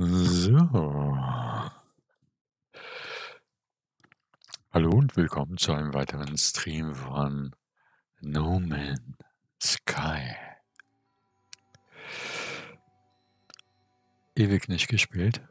So. Hallo und willkommen zu einem weiteren Stream von No Man Sky. Ewig nicht gespielt.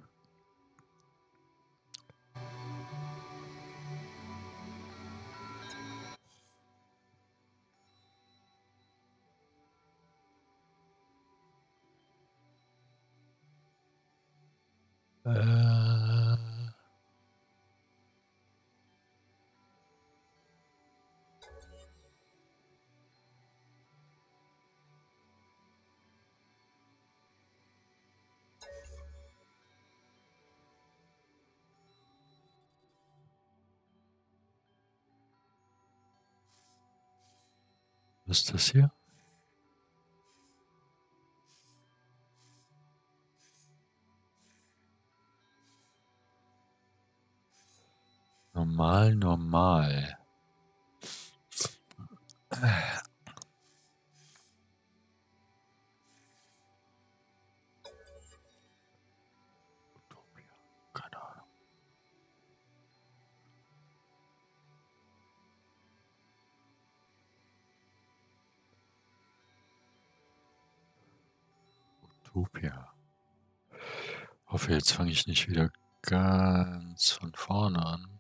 Was ist das hier? Normal, normal. Utopia. Hoffe, jetzt fange ich nicht wieder ganz von vorne an.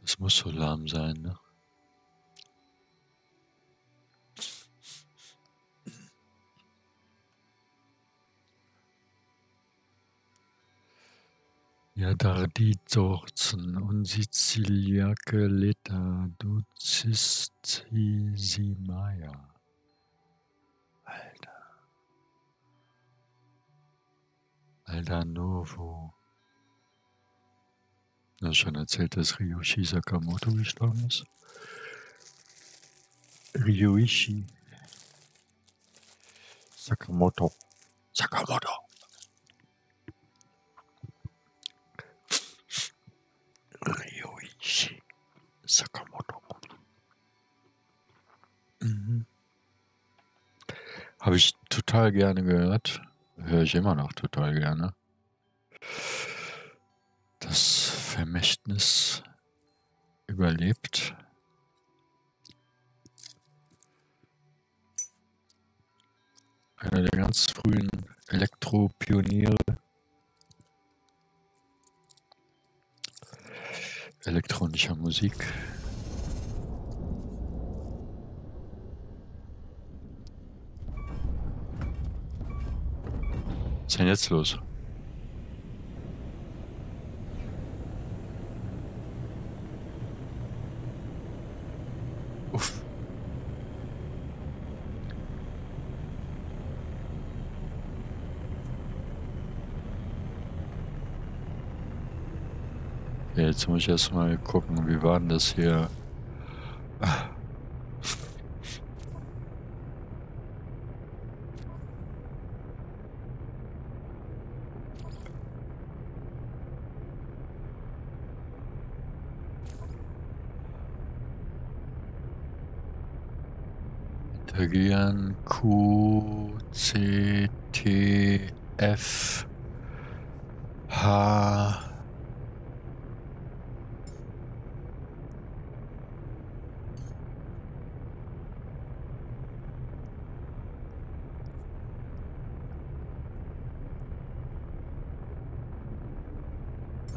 Das muss so lahm sein, ne? Ja, Dardizorzen und Siziliaque leta ducistimaya. Alter. Alter Novo. Du hast schon erzählt, dass Ryushi Sakamoto gestorben ist? Ryuichi. Sakamoto. Sakamoto. Sakamoto. Mhm. Habe ich total gerne gehört. Höre ich immer noch total gerne. Das Vermächtnis überlebt. Einer der ganz frühen Elektropioniere. Elektronischer Musik. Was ist denn jetzt los? Jetzt muss ich erstmal gucken, wie war denn das hier? Ah. Interagieren Q, C, T, F, H.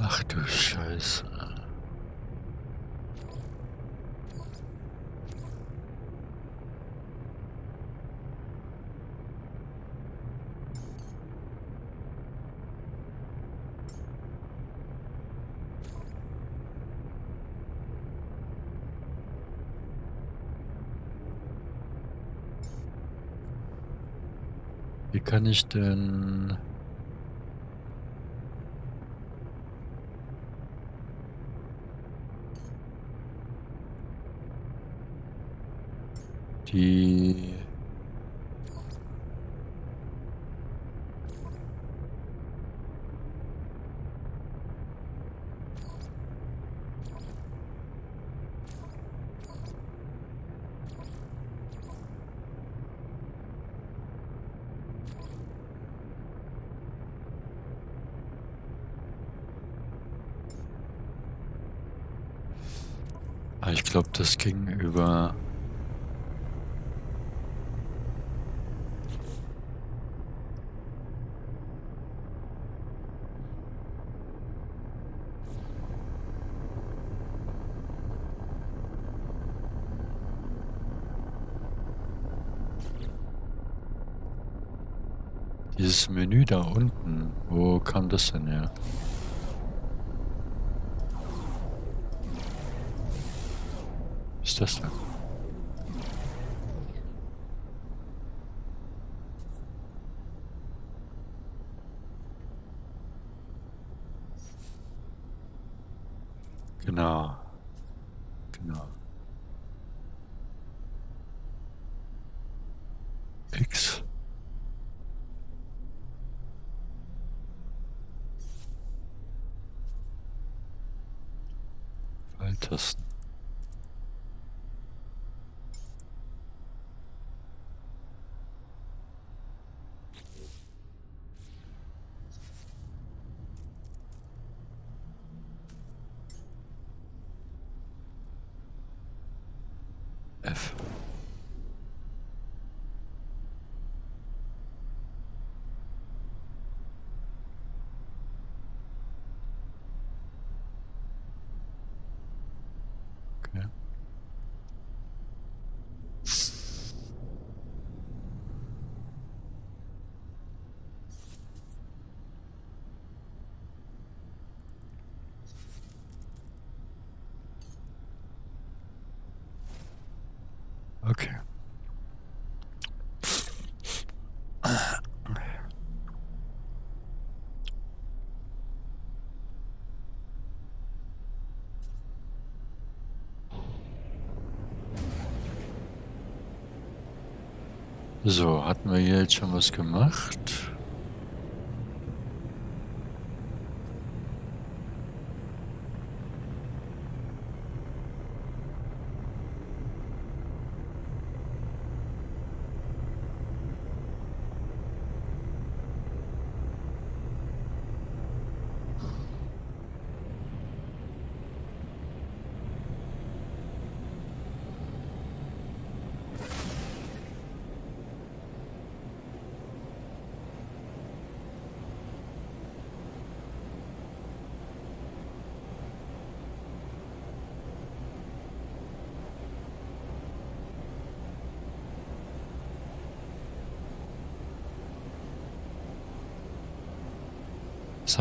Ach du Scheiße. Wie kann ich denn... Die Ich glaube, das ging über Dieses Menü da unten, wo kam das denn her? Was ist das denn? Genau. Genau. X. Pfeiltasten. F. Okay. Okay. So, hatten wir hier jetzt schon was gemacht?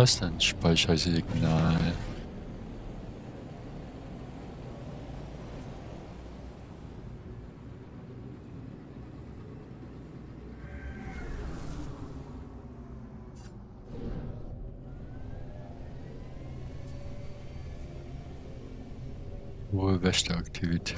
Heißt denn Speichersignal? Hohe Wächteraktivität.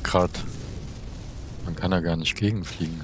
Gerade... Man kann da gar nicht gegenfliegen.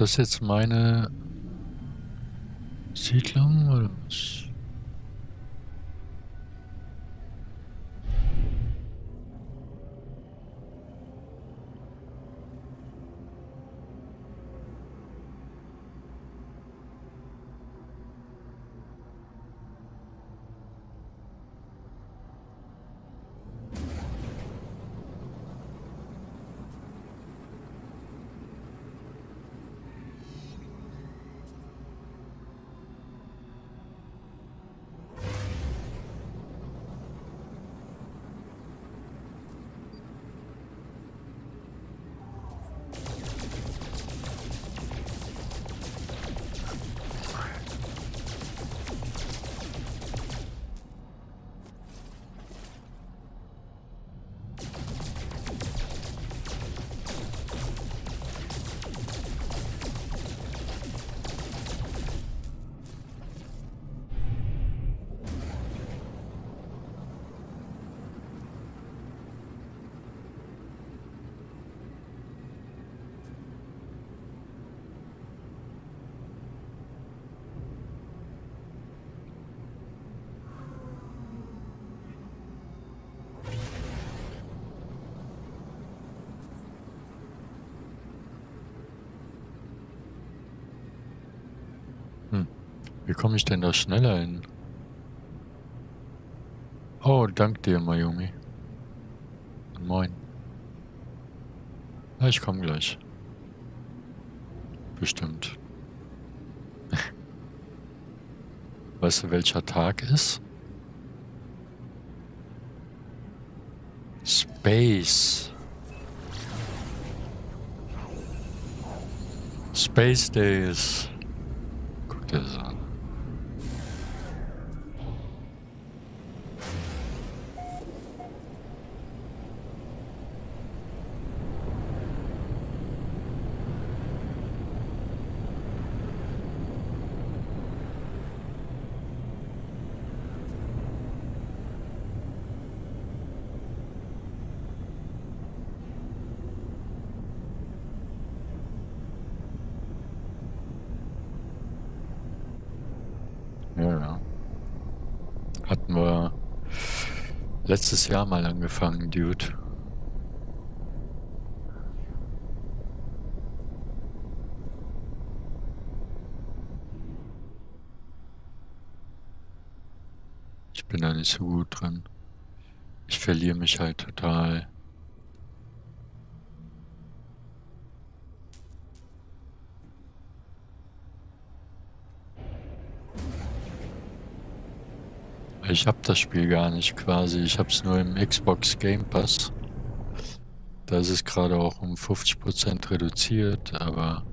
Das jetzt meine Siedlung oder was? Komme ich denn da schneller hin? Oh, dank dir, Mayumi. Moin. Ja, ich komme gleich. Bestimmt. Weißt du, welcher Tag ist? Space. Space Days. Guck dir das an. Letztes Jahr mal angefangen, Dude. Ich bin da nicht so gut dran. Ich verliere mich halt total. Ich habe das Spiel gar nicht quasi. Ich habe es nur im Xbox Game Pass. Da ist es gerade auch um 50% reduziert, aber...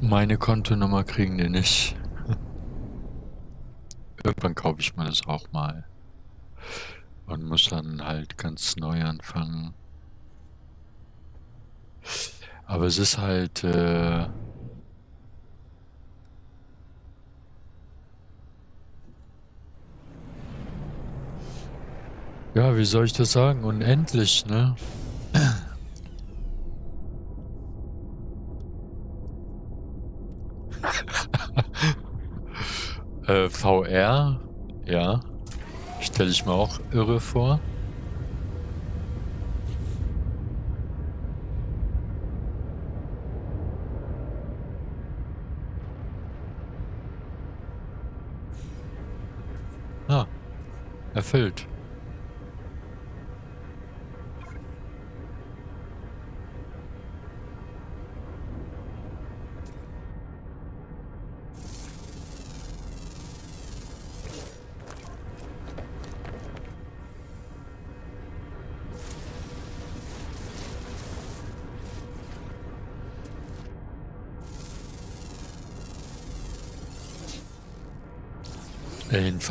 Meine Kontonummer kriegen die nicht. Irgendwann kaufe ich mir das auch mal. Und muss dann halt ganz neu anfangen. Aber es ist halt... Äh ja, wie soll ich das sagen? Unendlich, ne? äh, VR, ja. Stelle ich mir auch irre vor. Erfüllt.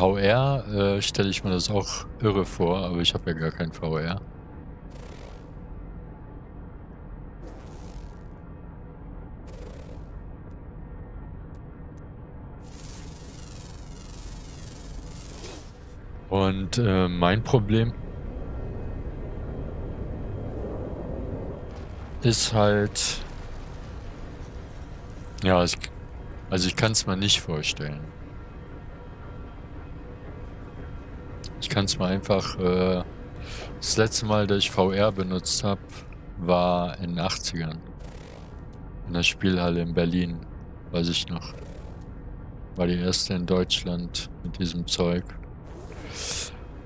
VR äh, stelle ich mir das auch irre vor, aber ich habe ja gar kein VR. Und äh, mein Problem ist halt... Ja, ich, also ich kann es mir nicht vorstellen. Kann es mir einfach... Äh, das letzte Mal, dass ich VR benutzt habe, war in den 80ern. In der Spielhalle in Berlin, weiß ich noch. War die erste in Deutschland mit diesem Zeug.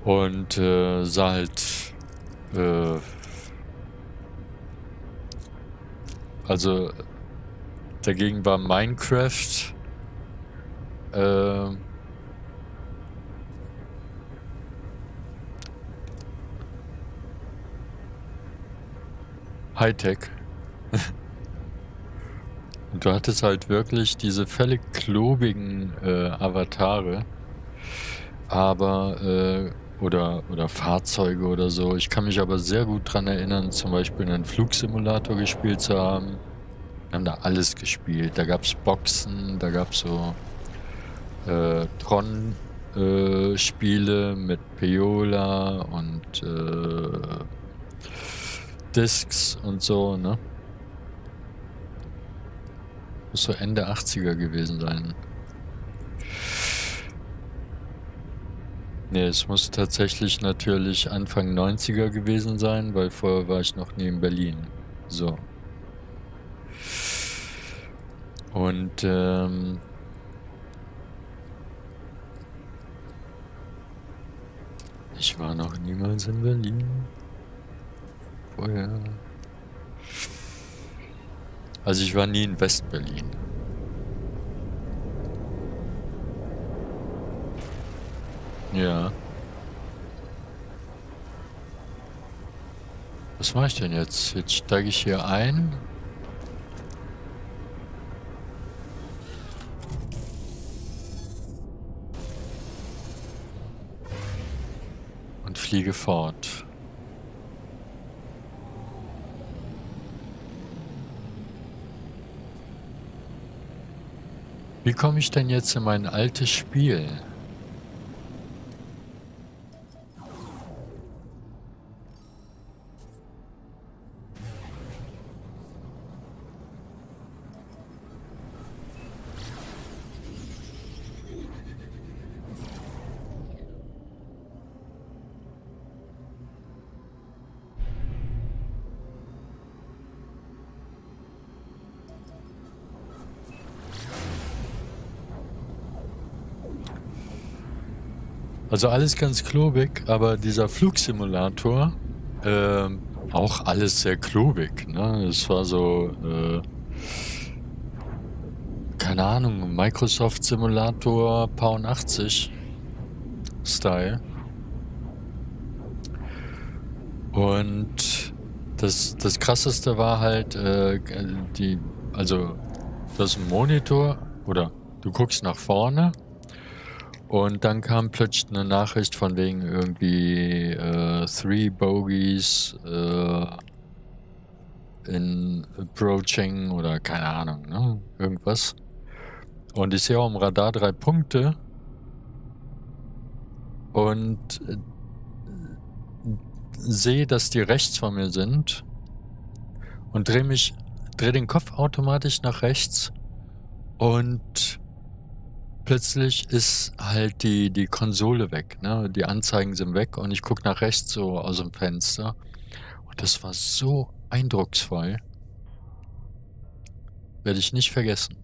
Und äh, sah halt... Äh, also dagegen war Minecraft... Äh, Hightech. Du hattest halt wirklich diese völlig klobigen äh, Avatare. Aber, äh, oder, oder Fahrzeuge oder so. Ich kann mich aber sehr gut daran erinnern, zum Beispiel einen Flugsimulator gespielt zu haben. Wir haben da alles gespielt. Da gab es Boxen, da gab es so äh, Tron-Spiele äh, mit Peola und äh, Discs und so, ne? Muss so Ende 80er gewesen sein. Ne, es muss tatsächlich natürlich Anfang 90er gewesen sein, weil vorher war ich noch nie in Berlin. So. Und ähm, ich war noch niemals in Berlin vorher. Also ich war nie in Westberlin. Ja. Was mache ich denn jetzt? Jetzt steige ich hier ein. Und fliege fort. Wie komme ich denn jetzt in mein altes Spiel? Also alles ganz klobig, aber dieser Flugsimulator, ähm, auch alles sehr klobig, ne? Es war so, äh keine Ahnung, Microsoft Simulator paar 80 Style. Und das das Krasseste war halt, äh, die also, das Monitor oder du guckst nach vorne und dann kam plötzlich 'ne Nachricht von wegen irgendwie, äh, „3 Bogies, äh, in approaching“ oder keine Ahnung, ne, irgendwas. Und ich sehe aufm Radar 3 Punkte und, äh, sehe, dass die rechts von mir sind und drehe mich drehe den Kopf automatisch nach rechts und plötzlich ist halt die die Konsole weg, ne? Die Anzeigen sind weg und ich gucke nach rechts so aus'm Fenster und das war so eindrucksvoll. Werde ich nicht vergessen.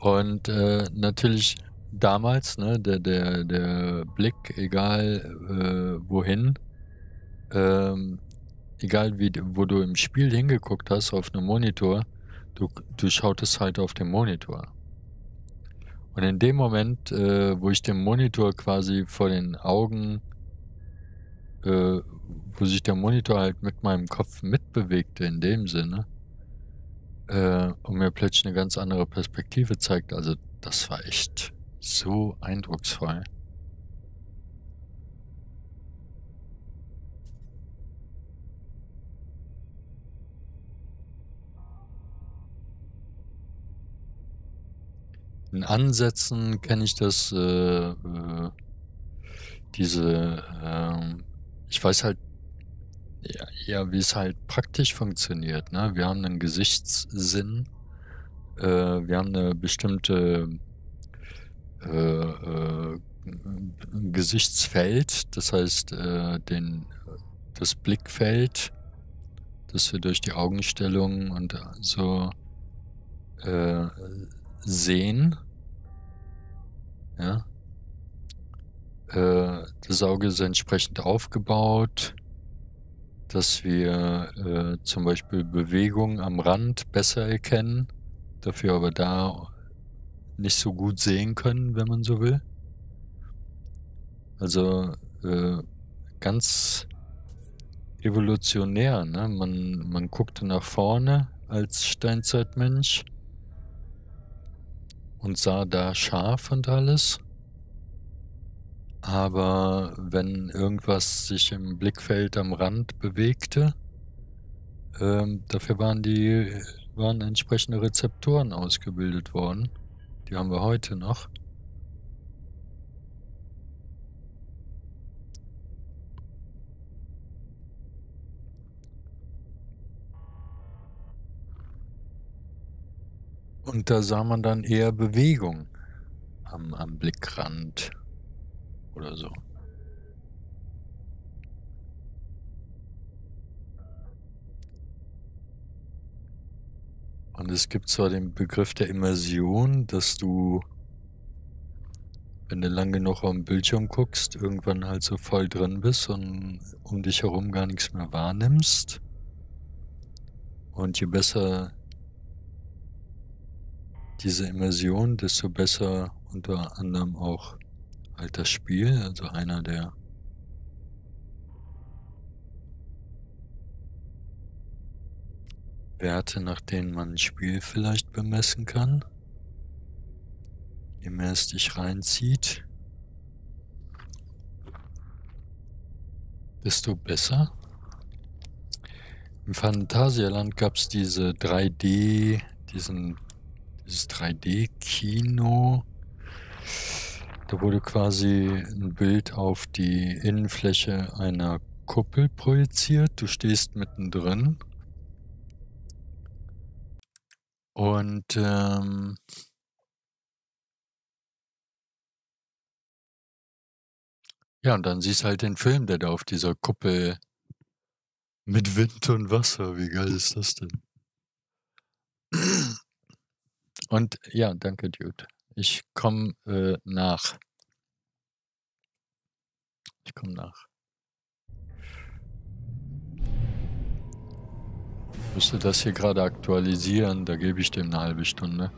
Und, äh, natürlich damals, ne, der der der Blick, egal, äh, wohin, ähm, egal wie wo du im Spiel hingeguckt hast auf 'nem Monitor, du du schautest halt auf den Monitor. Und in dem Moment, äh, wo ich den Monitor quasi vor den Augen äh, wo sich der Monitor halt mit meinem Kopf mitbewegte in dem Sinne, äh, und mir plötzlich 'ne ganz andere Perspektive zeigt, also, das war echt so eindrucksvoll. 'N Ansätzen kenne ich das, äh, äh diese, ähm ich weiß halt ja ja, wie's halt praktisch funktioniert, ne? Wir haben 'nen Gesichtssinn. Äh, wir haben 'ne bestimmte, äh, äh, Gesichtsfeld, das heißt, äh, den das Blickfeld, das wir durch die Augenstellung und so, äh, sehen. Ja? Äh, das Auge ist entsprechend aufgebaut, dass wir, äh, zum Beispiel Bewegung am Rand besser erkennen, dafür aber da nicht so gut sehen können, wenn man so will. Also, äh, ganz evolutionär, ne? Man man guckte nach vorne als Steinzeitmensch und sah da scharf und alles. Aber wenn irgendwas sich im Blickfeld am Rand bewegte, ähm, dafür waren die waren entsprechende Rezeptoren ausgebildet worden. Die haben wir heute noch. Und da sah man dann eher Bewegung am am Blickrand oder so. Und es gibt zwar den Begriff der Immersion, dass du wenn du lang genug aufm Bildschirm guckst, irgendwann halt so voll drin bist und um dich herum gar nix mehr wahrnimmst. Und je besser diese Immersion, desto besser unter anderem auch halt das Spiel, also einer der Werte, nach denen man 'n Spiel vielleicht bemessen kann. Je mehr es dich reinzieht desto besser. Im Phantasialand gab's diese 3D diesen dieses 3D-Kino. Da wurde quasi 'n Bild auf die Innenfläche einer Kuppel projiziert. Du stehst mittendrin. Und, ähm ja, und dann siehst du halt den Film, der da auf dieser Kuppel mit Wind und Wasser, wie geil ist das denn? Und ja, danke, Dude. Ich komme äh, nach. Ich komme nach. Ich müsste das hier gerade aktualisieren, da gebe ich dem eine halbe Stunde.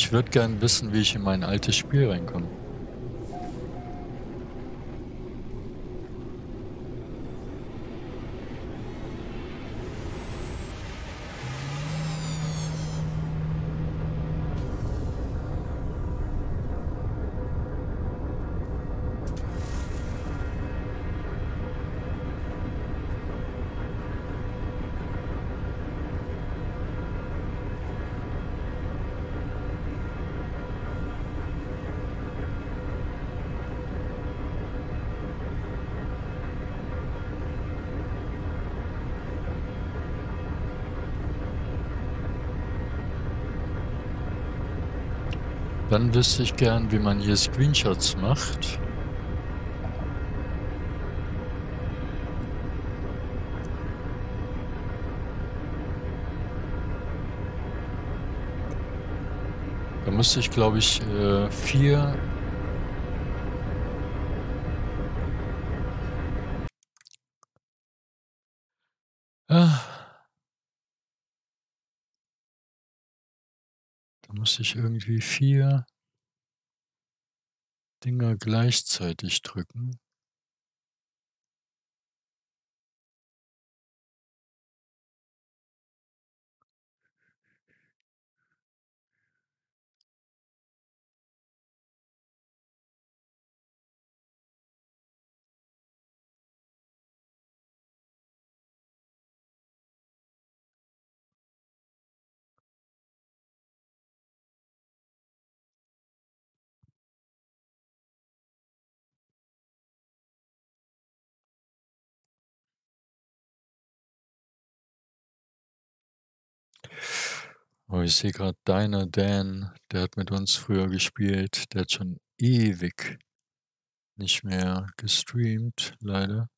Ich würde gern wissen, wie ich in mein altes Spiel reinkomme. Dann wüsste ich gern, wie man hier Screenshots macht. Da müsste ich, glaube ich, äh, vier Ah. Da muss ich irgendwie vier Dinger gleichzeitig drücken. Oh, ich sehe gerade Diner Dan, der hat mit uns früher gespielt. Der hat schon ewig nicht mehr gestreamt, leider.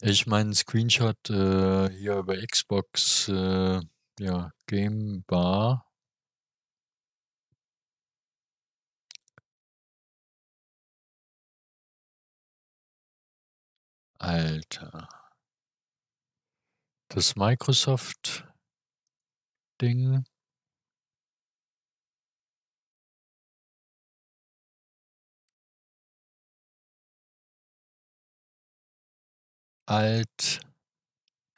Ich meine Screenshot, äh, hier über Xbox, äh, ja, Game Bar. Alter. Das Microsoft-Ding. Alt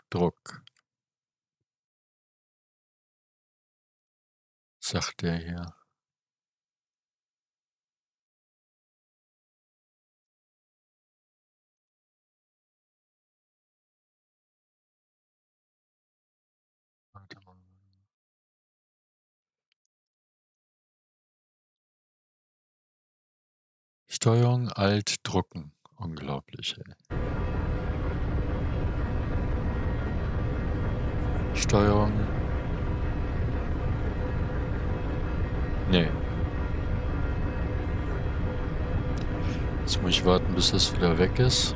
Druck. Sagt der hier. Steuerung Alt drucken. Unglaublich, ey. Steuerung. Ne. Jetzt muss ich warten, bis das wieder weg ist.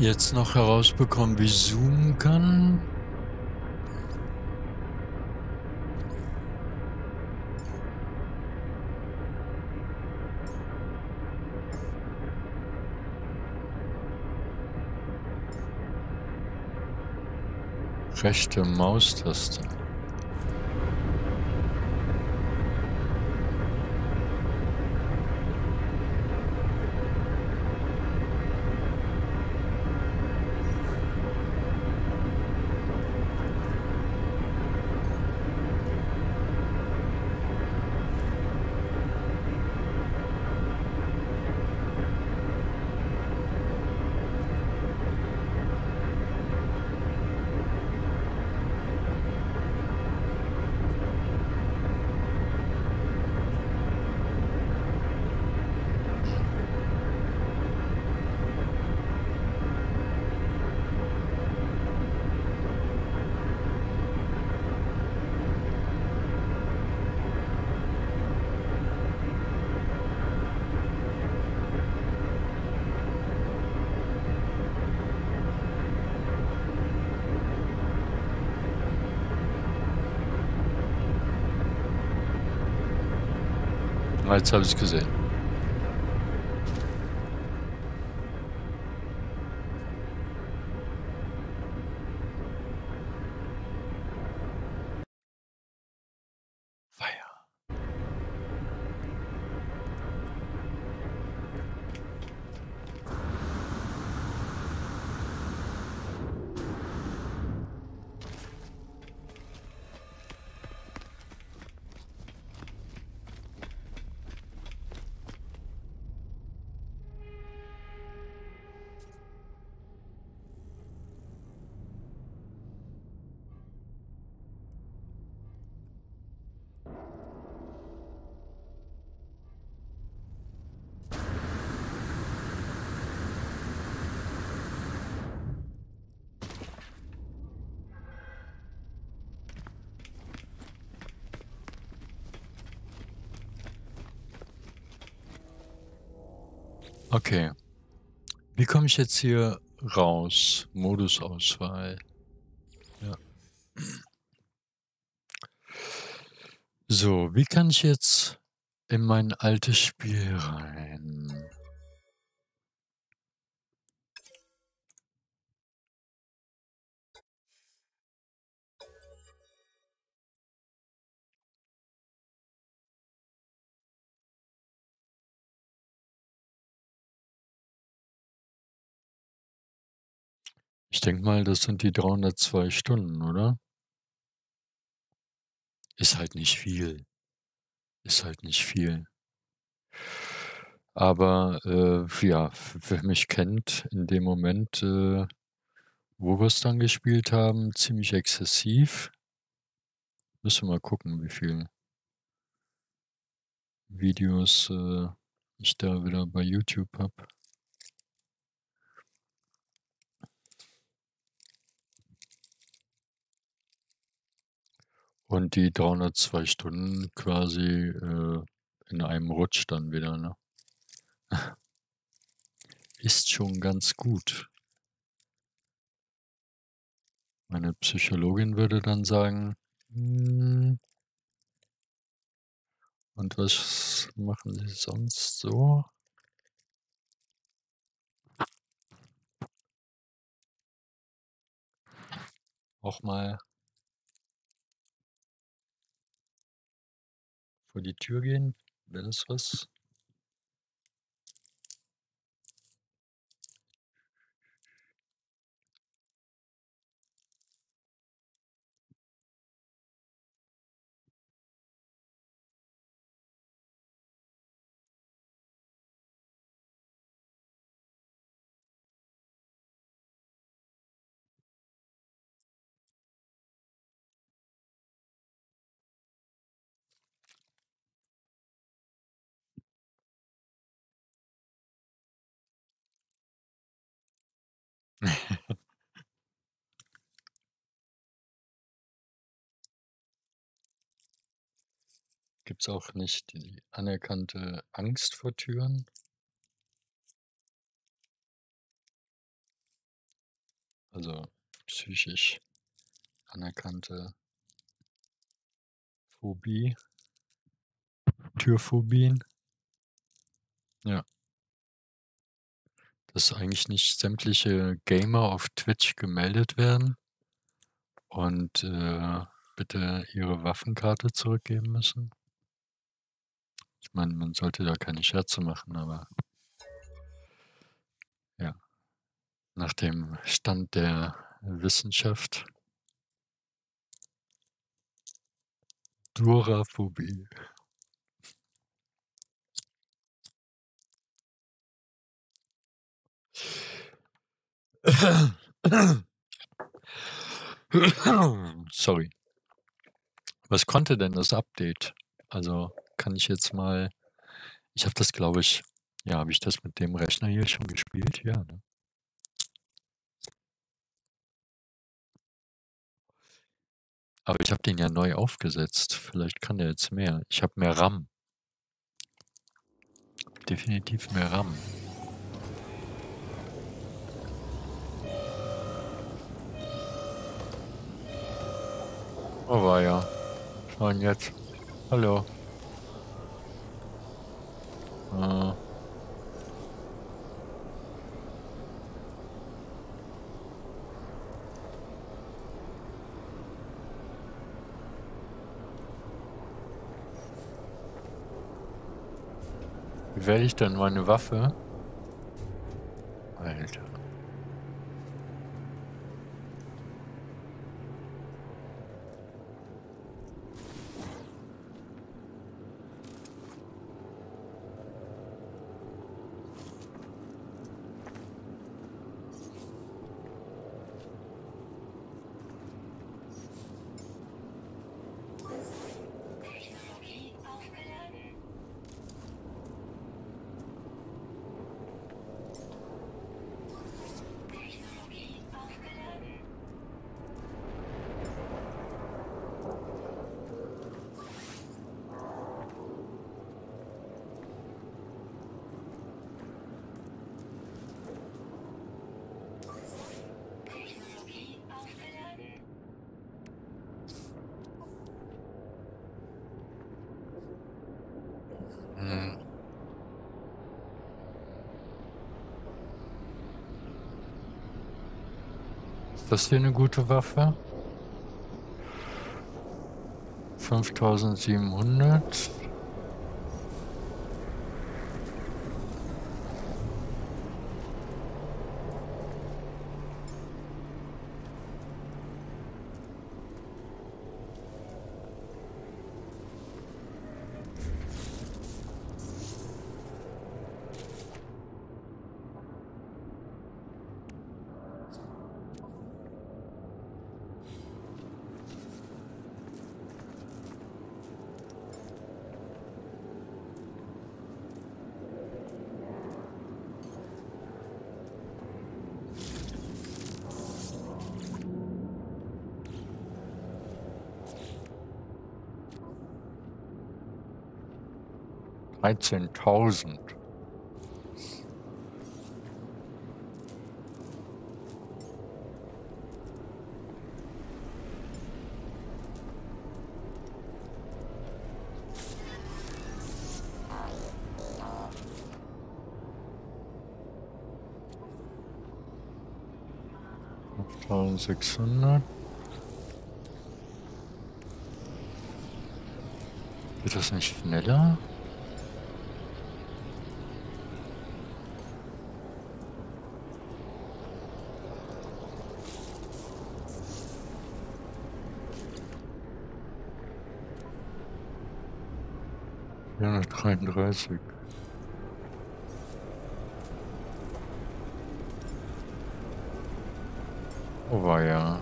Jetzt noch herausbekommen, wie ich zoomen kann. Rechte Maustaste. Jetzt habe ich's gesehen. Komme ich jetzt hier raus? Modusauswahl. Ja. So, wie kann ich jetzt in mein altes Spiel rein? Ich denke mal, das sind die 302 Stunden, oder? Ist halt nicht viel. Ist halt nicht viel. Aber, äh, ja, wer mich kennt, in dem Moment, äh, wo wir's dann gespielt haben, ziemlich exzessiv. Müssen wir mal gucken, wie viel Videos, äh, ich da wieder bei YouTube habe. Und die 302 Stunden quasi, äh, in einem Rutsch dann wieder, ne? Ist schon ganz gut. Meine Psychologin würde dann sagen: „Hm“ „und was machen Sie sonst so?“ Auch mal vor die Tür gehen, wäre das was? Gibt's auch nicht die anerkannte Angst vor Türen? Also, psychisch anerkannte Phobie? Türphobien? Ja. Dass eigentlich nicht sämtliche Gamer auf Twitch gemeldet werden? und, äh, bitte ihre Waffenkarte zurückgeben müssen. Ich meine, man sollte da keine Scherze machen, aber ja, nach dem Stand der Wissenschaft Duraphobie. Sorry. Was konnte denn das Update? Also, kann ich jetzt mal ich habe das, glaube ich ja, habe ich das mit dem Rechner hier schon gespielt? Ja, ne? Aber ich habe den ja neu aufgesetzt. Vielleicht kann der jetzt mehr. Ich habe mehr RAM. Definitiv mehr RAM. Oh weia. Und jetzt? Hallo. Äh. Wie wähle ich denn meine Waffe? Alter. Das hier eine gute Waffe? 5700. Dreizehntausend. Fünftausendsechshundert. Geht das nicht schneller? Vierhundertdreiunddreißig. Oh weia.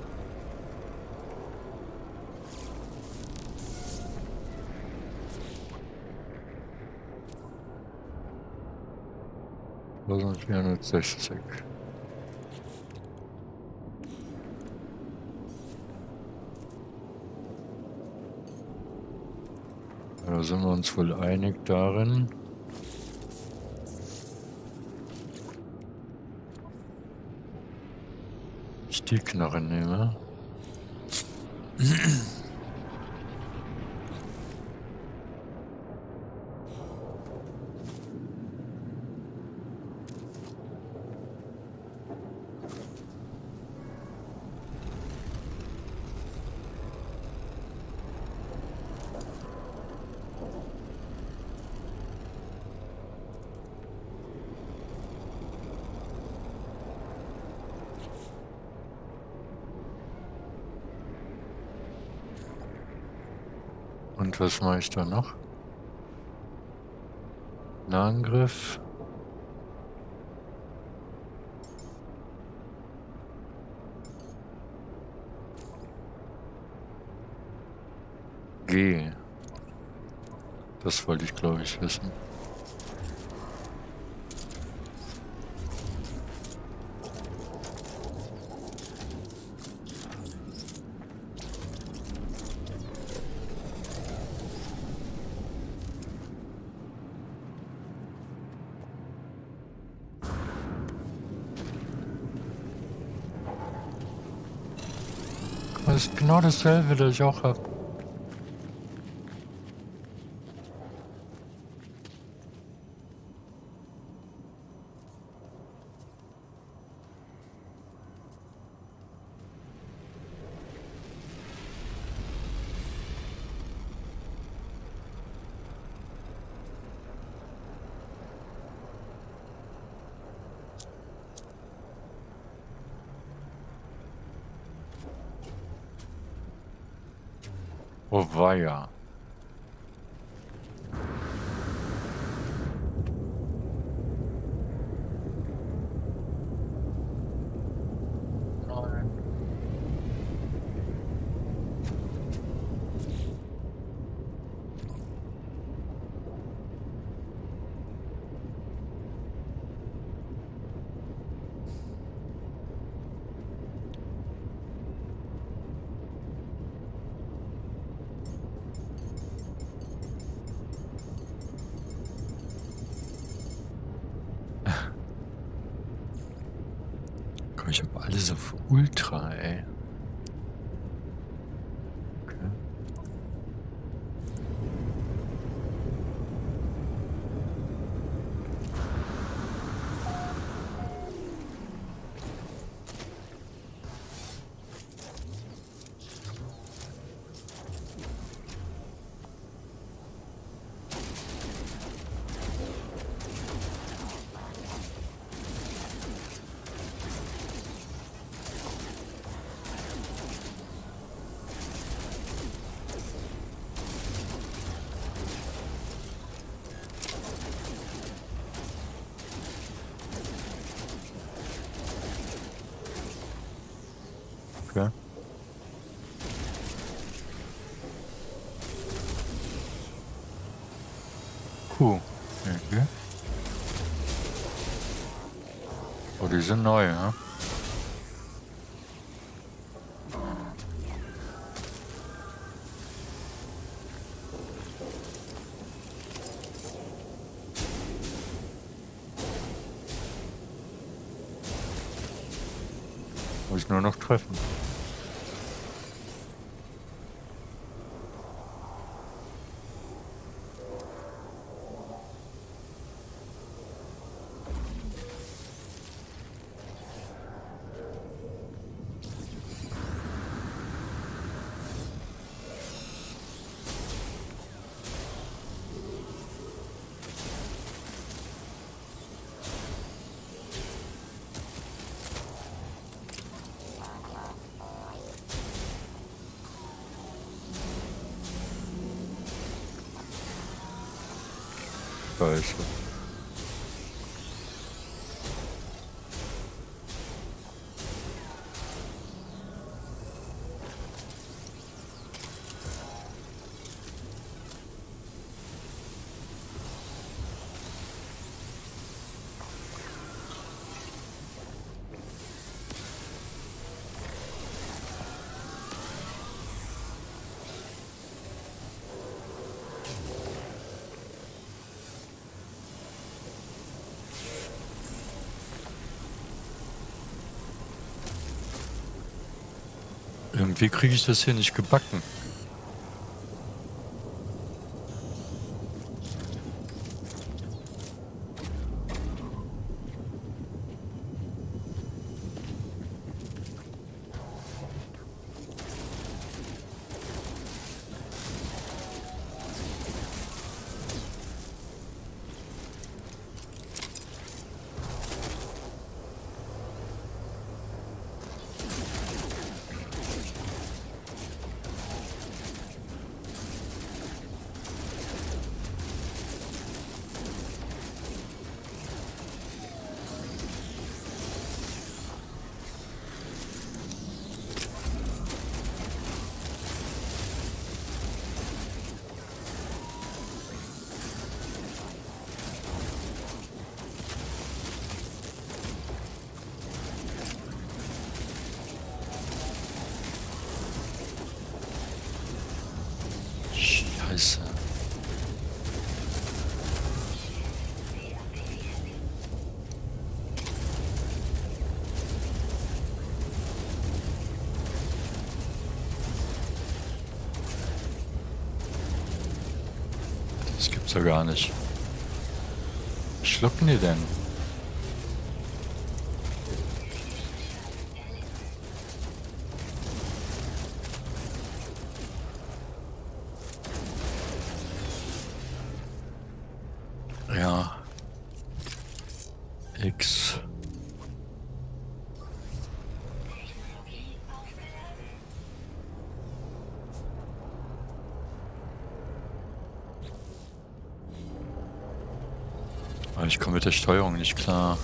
Tausendvierhundertsechzig. Da sind wir uns wohl einig darin. Ich die Knarre nehme. Was mache ich da noch? Nahangriff. G. Das wollte ich, glaube ich, wissen. Das ist genau dasselbe, das ich auch habe. Sind neu, ja? Scheiße. Irgendwie kriege ich das hier nicht gebacken. Gar nicht. Schlucken die denn? Der Steuerung nicht klar.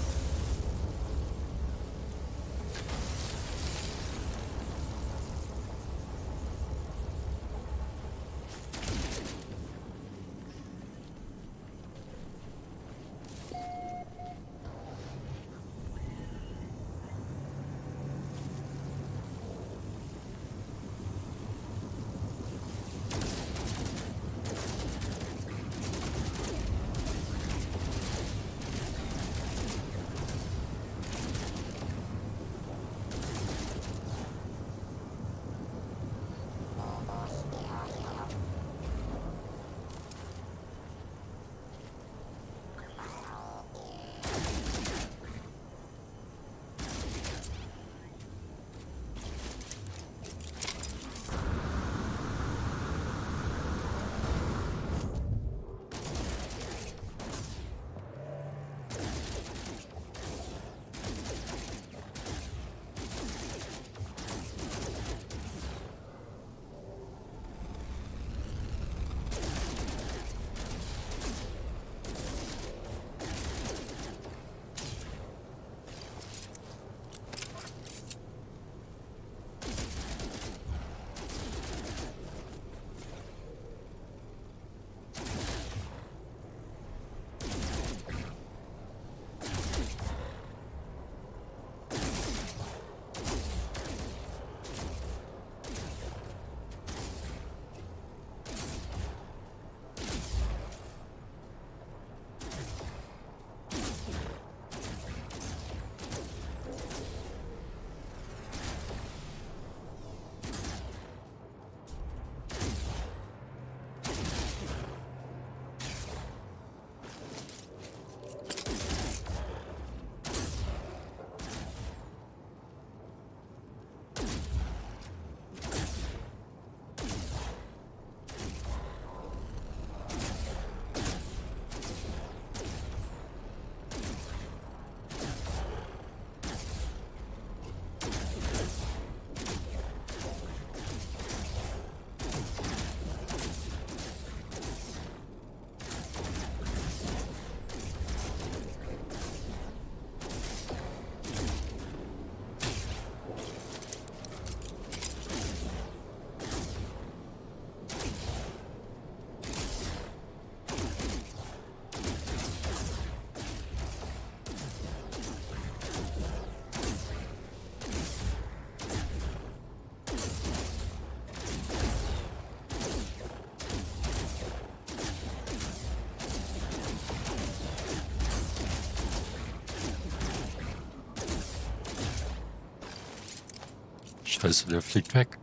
Scheiße, der fliegt weg.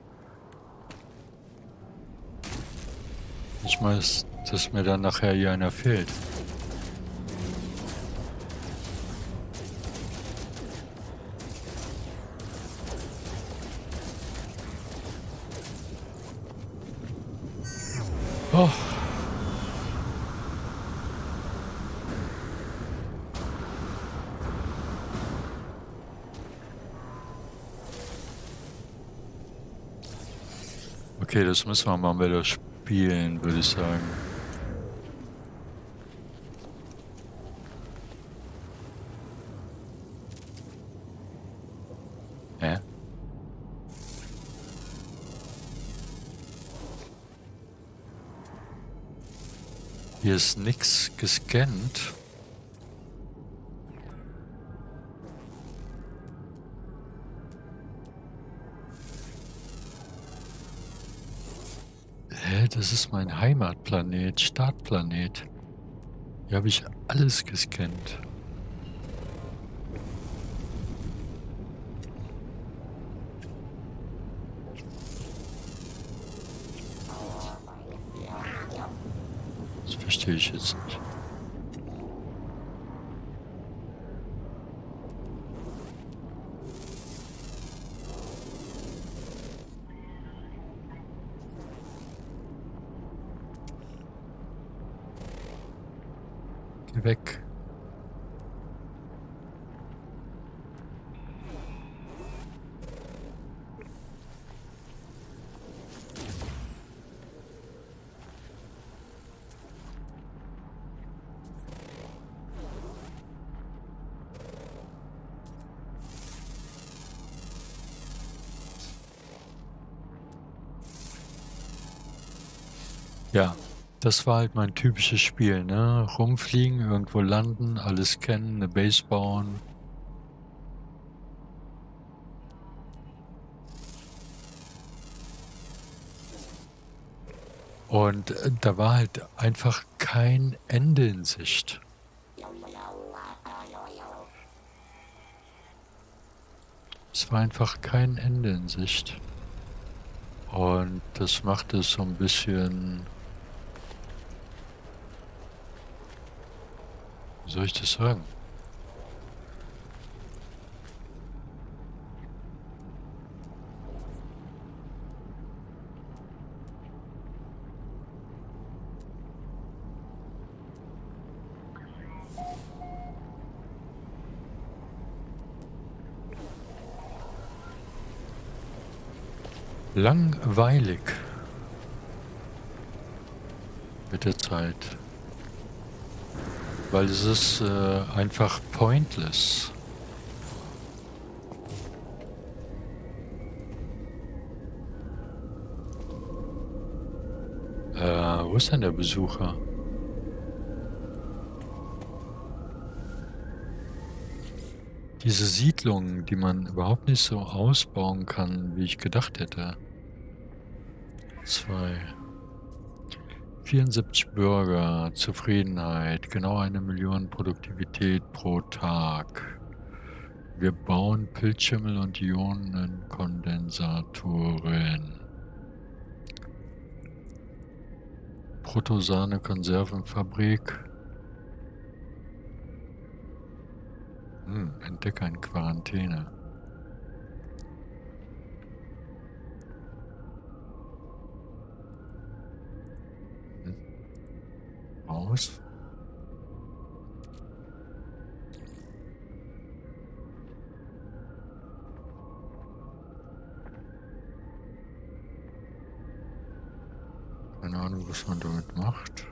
Ich weiß, dass mir dann nachher hier einer fehlt. Oh. Okay, das müssen wir mal wieder spielen, würde ich sagen. Hier ist nix gescannt. Das ist mein Heimatplanet, Startplanet. Hier habe ich alles gescannt. Das verstehe ich jetzt nicht. Geh das war halt mein typisches Spiel, ne? Rumfliegen, irgendwo landen, alles kennen, eine Base bauen. Und äh, da war halt einfach kein Ende in Sicht. Es war einfach kein Ende in Sicht. Und das macht es so ein bisschen... Soll ich das sagen? Langweilig. Mit der Zeit. Weil es ist äh, einfach pointless. Äh, wo ist denn der Besucher? Diese Siedlungen, die man überhaupt nicht so ausbauen kann, wie ich gedacht hätte. 74 Bürger, Zufriedenheit, genau eine Million Produktivität pro Tag. Wir bauen Pilzschimmel und Ionenkondensatoren. Protosahne Konservenfabrik. Hm, Entdecker in Quarantäne. Hm. Raus. Keine Ahnung, was man damit macht.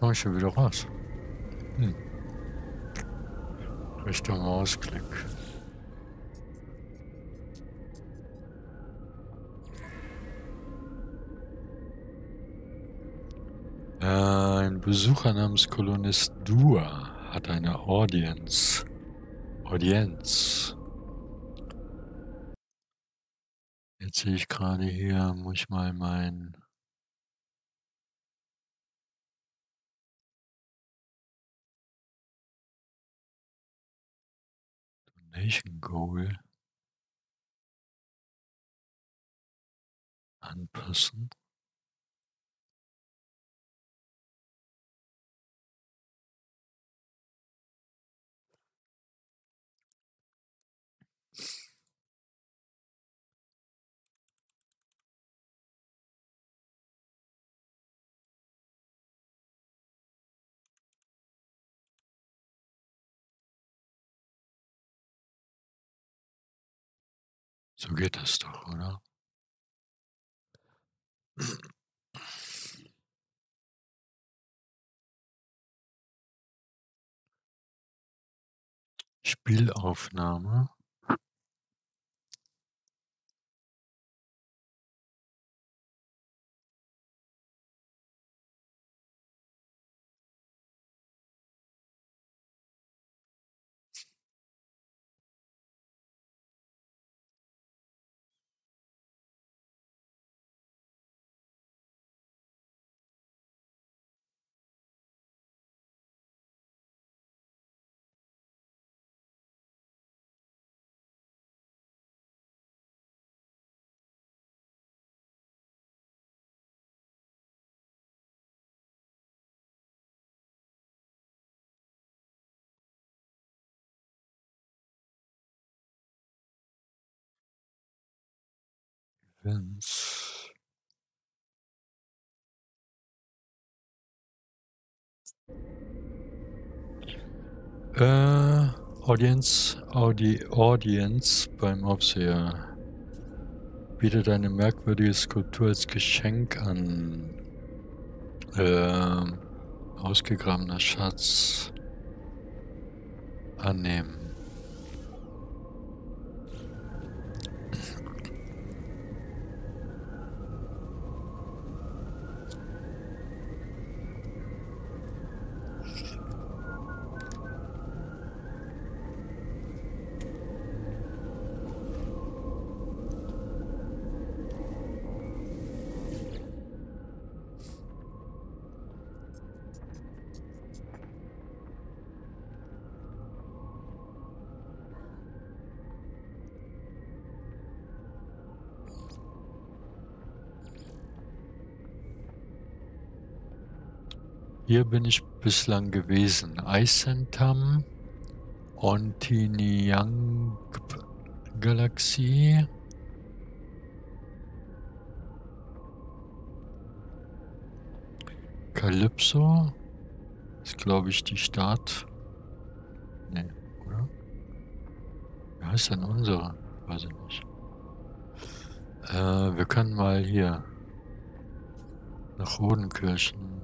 Komm ich schon wieder raus. Hm. Rechter Mausklick. Äh, ein Besucher namens Kolonist Dua hat eine Audience. Audienz. Jetzt sehe ich gerade hier, muss ich mal mein Donation Goal anpassen. So geht das doch, oder? Spielaufnahme. Äh, Audience, Audi, Audience beim Aufseher. Bietet eine merkwürdige Skulptur als Geschenk an. Ähm, ausgegrabener Schatz. Annehmen. Hier bin ich bislang gewesen. Eisentam, Ontiniang Galaxie. Calypso ist, glaube ich, die Stadt. Nee, oder? Wie heißt denn unsere? Weiß ich nicht. Äh, wir können mal hier nach Rodenkirchen.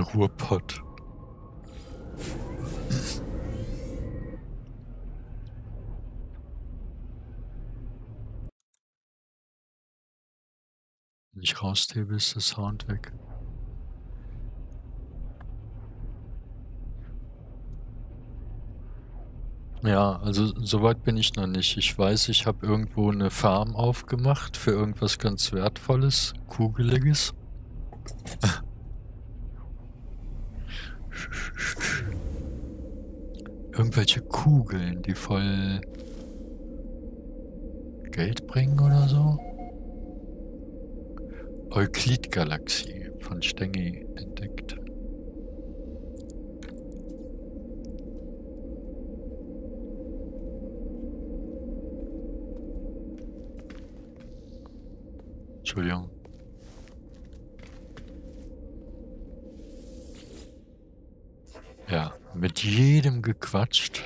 Ruhrpott. Wenn ich raushebe, ist der Sound weg. Ja, also soweit bin ich noch nicht. Ich weiß, ich habe irgendwo eine Farm aufgemacht für irgendwas ganz Wertvolles, Kugeliges. Irgendwelche Kugeln, die voll Geld bringen oder so. Euklid-Galaxie von Stengi entdeckt. Entschuldigung. Jedem gequatscht.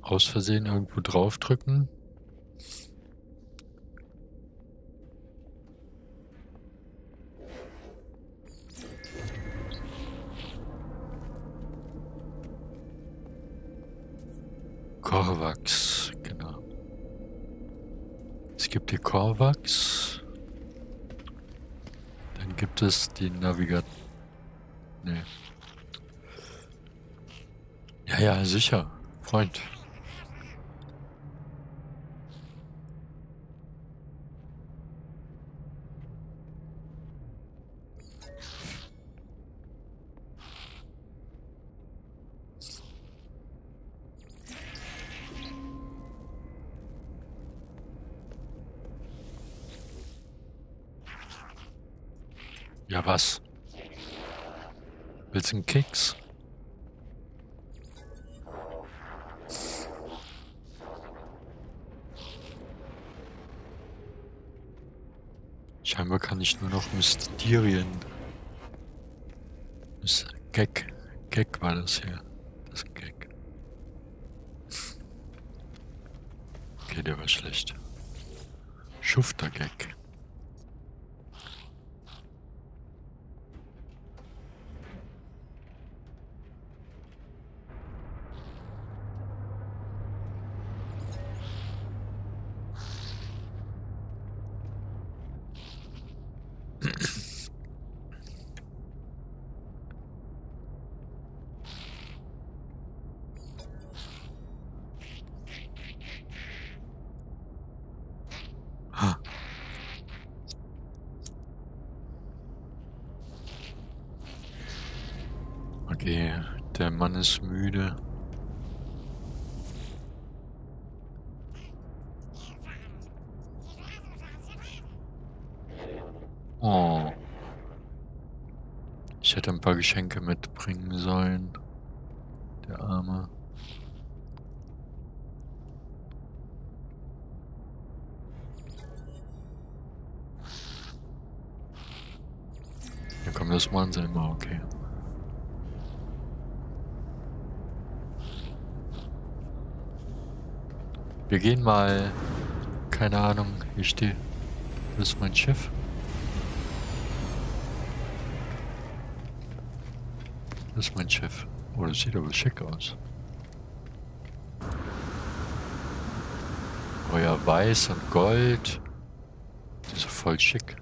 Aus Versehen irgendwo draufdrücken. Korvax. Dann gibt es die Navigat... Nee. Ja, ja, sicher. Freund. Was? Willst du einen Keks? Scheinbar kann ich nur noch Mysterien. Mys- Gag. Gag war das hier. Das Gag. Okay, der war schlecht. Schufter-Gag. Okay, der Mann ist müde. Oh. Ich hätte ein paar Geschenke mitbringen sollen. Der Arme. Ja komm, das machen sie immer, okay. Wir gehen mal, keine Ahnung, hier steht, das ist mein Schiff. Das ist mein Schiff. Oh, das sieht aber schick aus. Oh ja, weiß und gold. Das ist voll schick.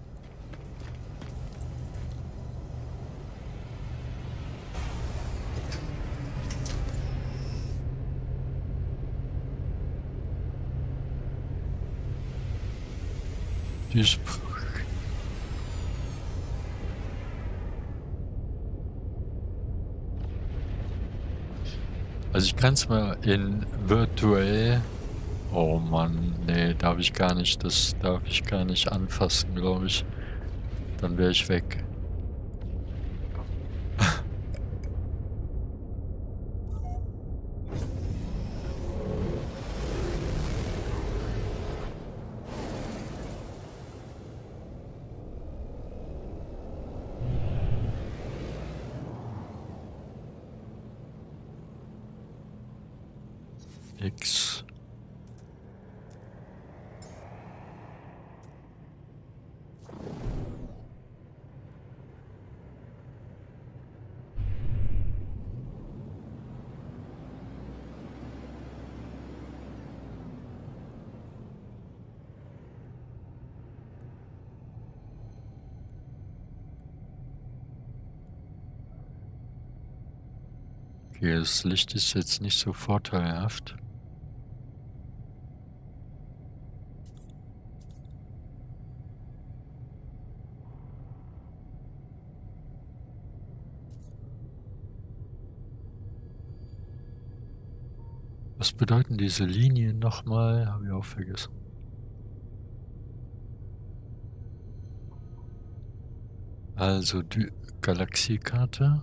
Die Also ich kann es mal in virtuell. Oh Mann, nee, darf ich gar nicht. Das darf ich gar nicht anfassen, glaube ich. Dann wäre ich weg. X. Okay, das Licht ist jetzt nicht so vorteilhaft. Was bedeuten diese Linien nochmal? Habe ich auch vergessen. Also die Galaxiekarte.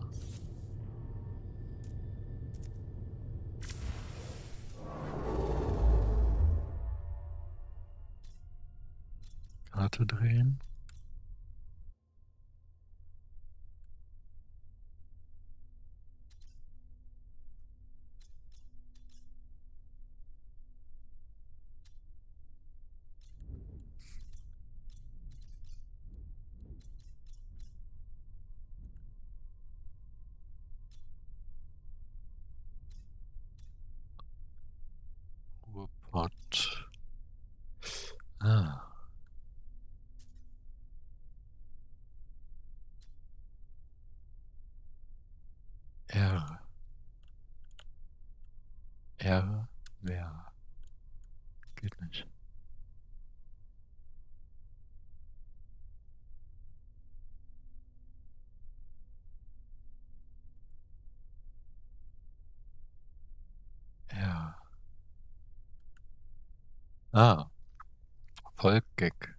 Karte drehen. Ruhrpott. Ah. R. R. Wer? Geht nicht. R. Ah. Volkgag.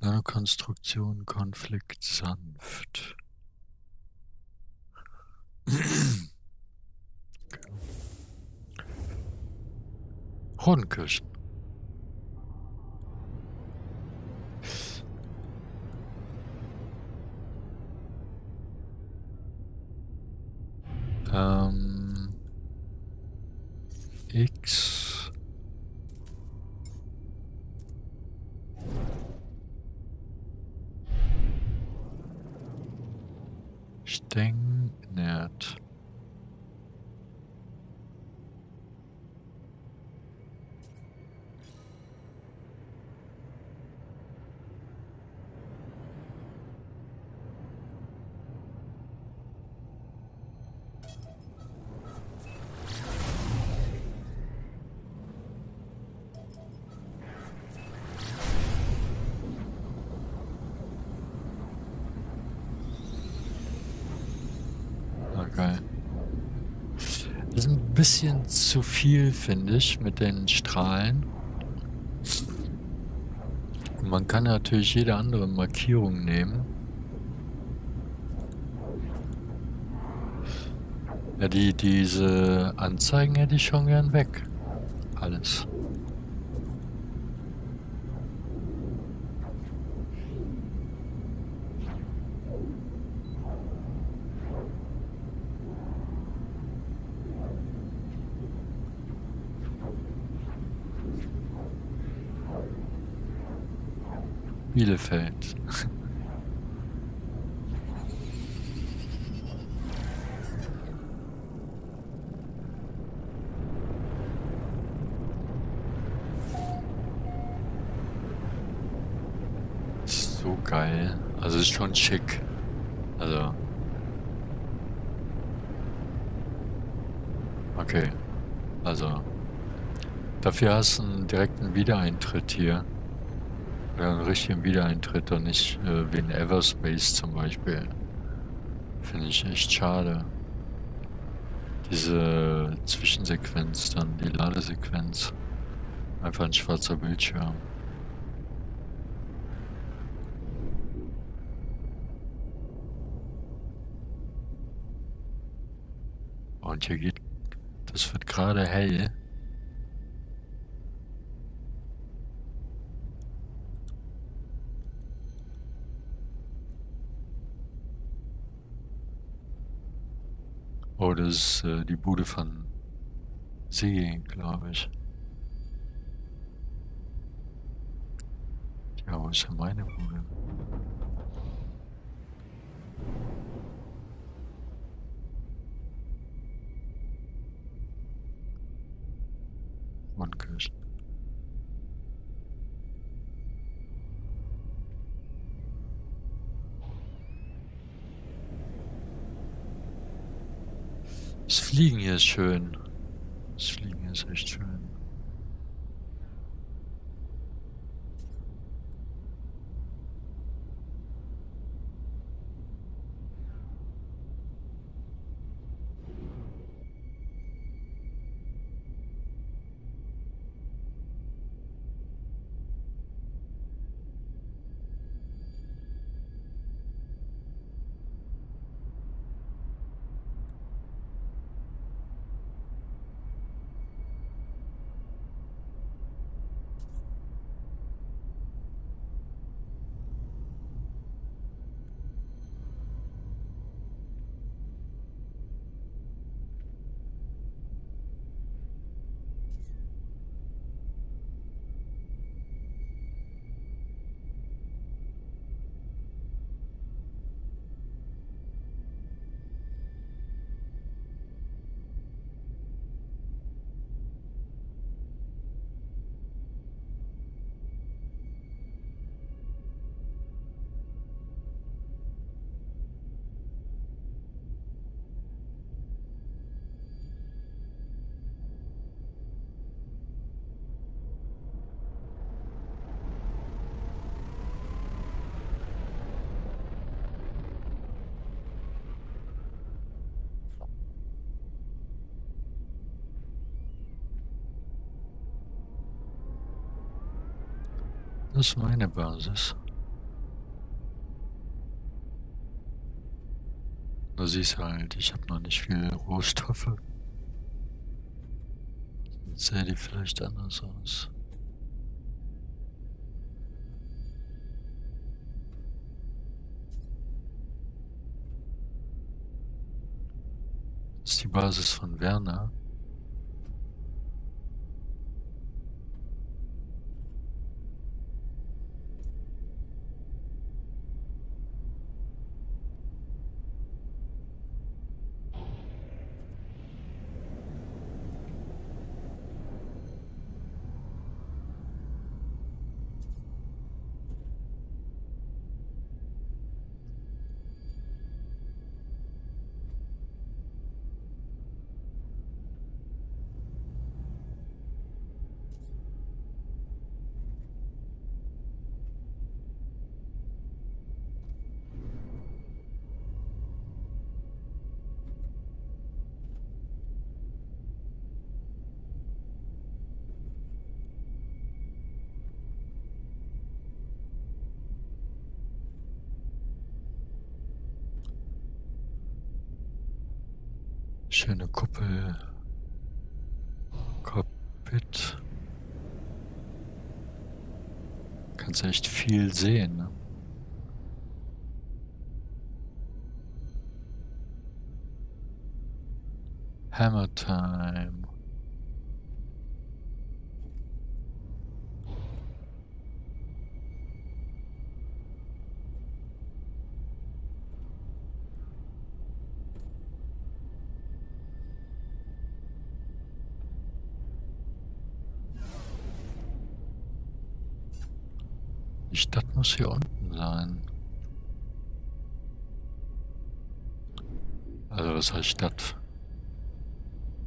Nanokonstruktion, Konflikt, sanft. Rodenkirchen. Ähm, X. Stengnert. Ah, geil. bisschen zu viel, finde ich, mit den Strahlen. Man kann natürlich jede andere Markierung nehmen. Ja, die, diese Anzeigen hätte ich schon gern weg. Alles. Bielefeld. So geil. Also ist schon schick. Also. Okay. Also. Dafür hast du einen direkten Wiedereintritt hier. Ja, einen richtigen Wiedereintritt und nicht äh, wie in Everspace zum Beispiel. Finde ich echt schade. Diese Zwischensequenz dann, die Ladesequenz. Einfach ein schwarzer Bildschirm. Und hier geht, das wird gerade hell. Oh, das ist äh, die Bude von Sigi, glaube ich. Ja, wo ist denn meine Bude? Mannkirchen. Das Fliegen hier ist schön. Das Fliegen hier ist echt schön. Das ist meine Basis. Du siehst halt, ich habe noch nicht viel Rohstoffe. Jetzt sähe die vielleicht anders aus. Das ist die Basis von Werner. Viel sehen, ne? Hammer Time. Die Stadt muss hier unten sein. Also was heißt Stadt?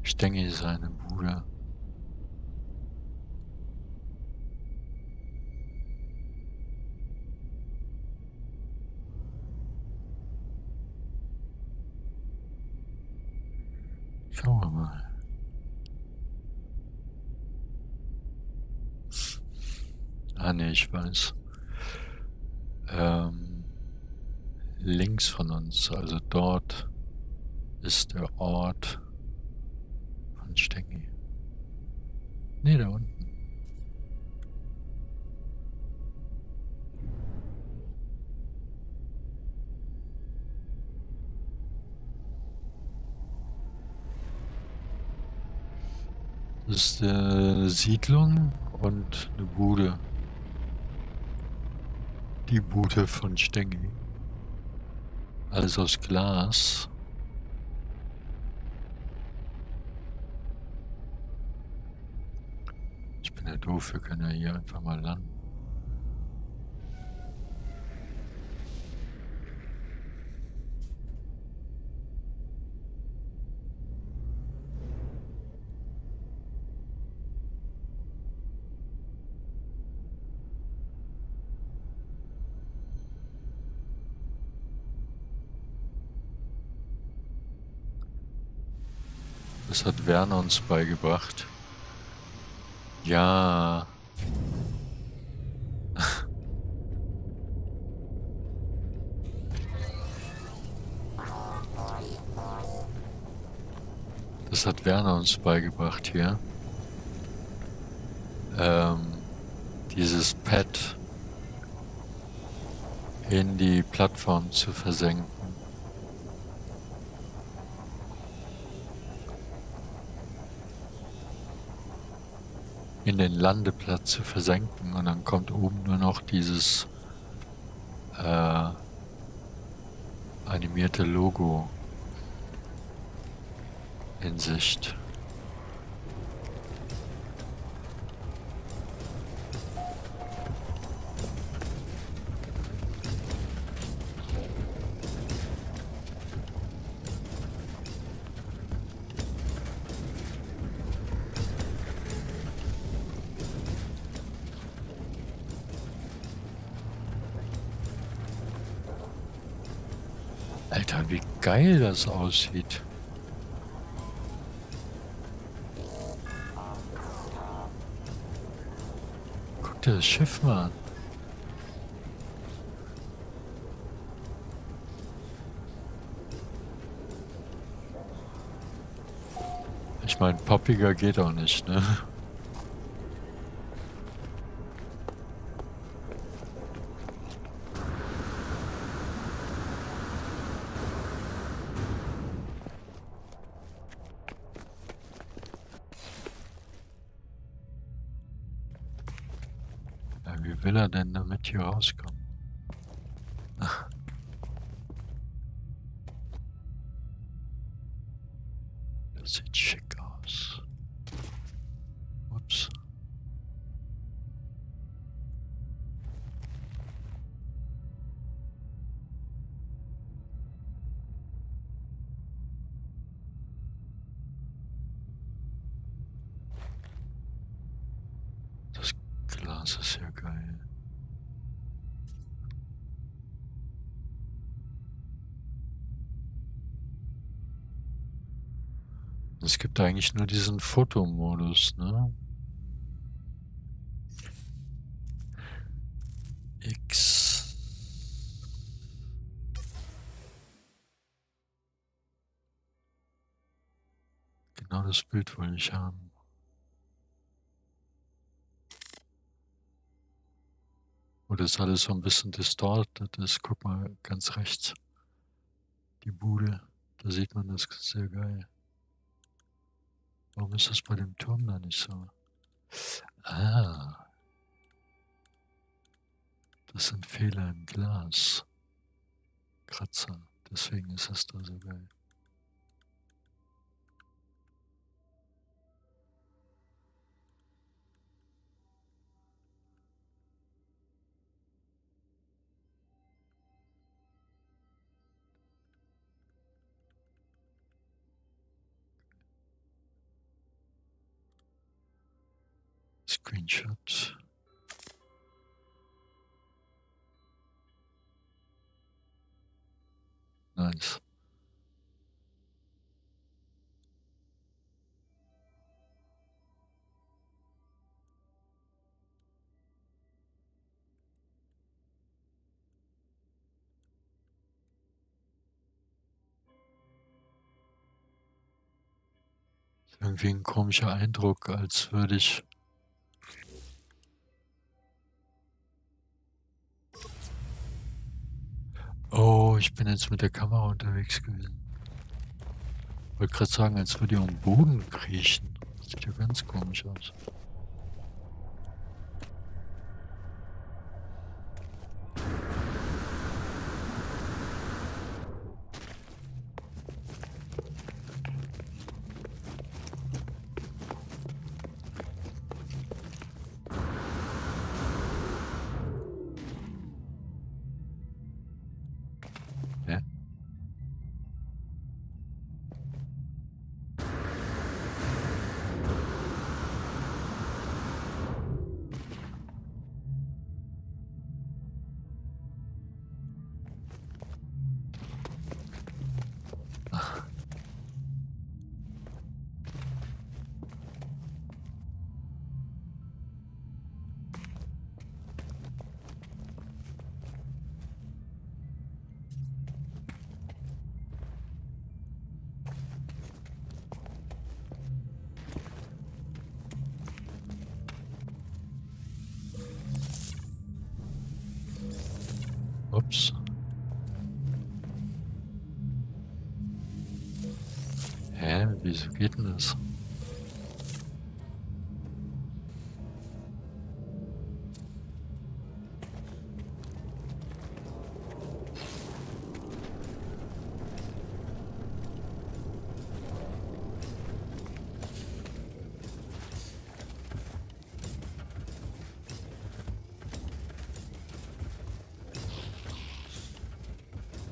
Ich denke, seine Bude. Schauen wir mal. Ah ne, ich weiß. Ähm, links von uns, also dort ist der Ort von Stengi. Ne, da unten. Das ist eine Siedlung und eine Bude. Die Bude von Stengi. Alles aus Glas. Ich bin ja doof, wir können ja hier einfach mal landen. Das hat Werner uns beigebracht. Ja. Das hat Werner uns beigebracht hier. Ähm, dieses Pad in die Plattform zu versenken. In den Landeplatz zu versenken und dann kommt oben nur noch dieses äh, animierte Logo in Sicht. Geil das aussieht. Guck dir das Schiff mal an. Ich meine, poppiger geht auch nicht, ne? Denn damit hier rauskommen? Eigentlich nur diesen Fotomodus, ne? X. Genau das Bild wollte ich haben. Wo das alles so ein bisschen distorted ist. Guck mal ganz rechts. Die Bude. Da sieht man das sehr geil. Warum ist das bei dem Turm da nicht so? Ah. Das sind Fehler im Glas. Kratzer. Deswegen ist es da so geil. Screenshot. Nice. Irgendwie ein komischer Eindruck, als würde ich ich bin jetzt mit der Kamera unterwegs gewesen. Wollte gerade sagen, als würde ihr am Boden kriechen. Sieht ja ganz komisch aus. Das?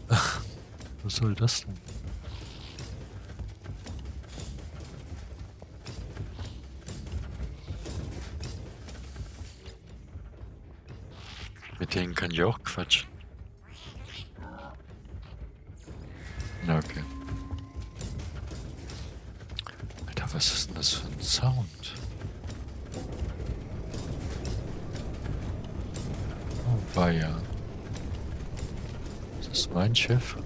Was soll das denn? Quatschen. Na, okay. Alter, was ist denn das für ein Sound? Oh, war ja. Ist das mein Chef?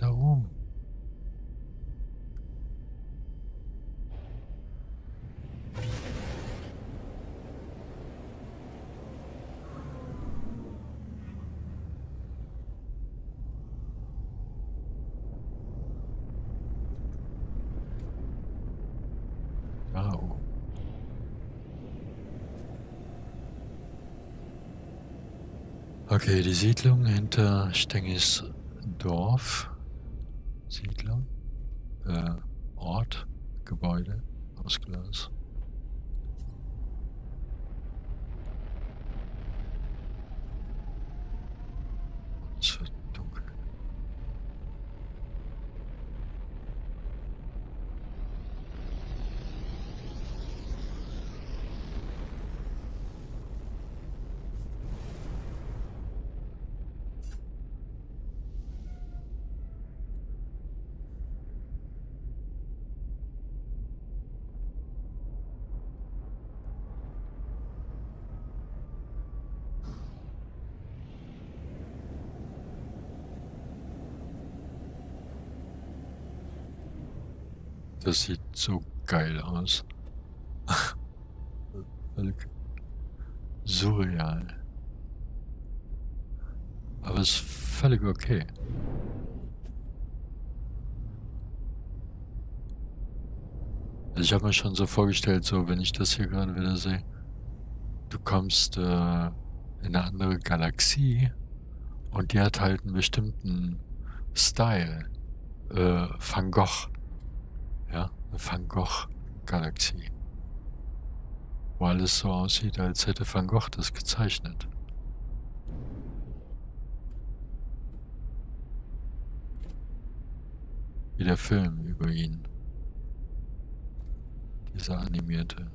Da oben. Okay, die Siedlung hinter Stengis Dorf. Siedlung. Äh, Ort. Gebäude. Aus Glas. Das sieht so geil aus. Völlig surreal. Aber ist völlig okay. Also ich habe mir schon so vorgestellt, so wenn ich das hier gerade wieder sehe, du kommst äh, in eine andere Galaxie und die hat halt einen bestimmten Style. Äh, Van Gogh. Van Gogh-Galaxie. Wo alles so aussieht, als hätte Van Gogh das gezeichnet. Wie der Film über ihn. Dieser animierte.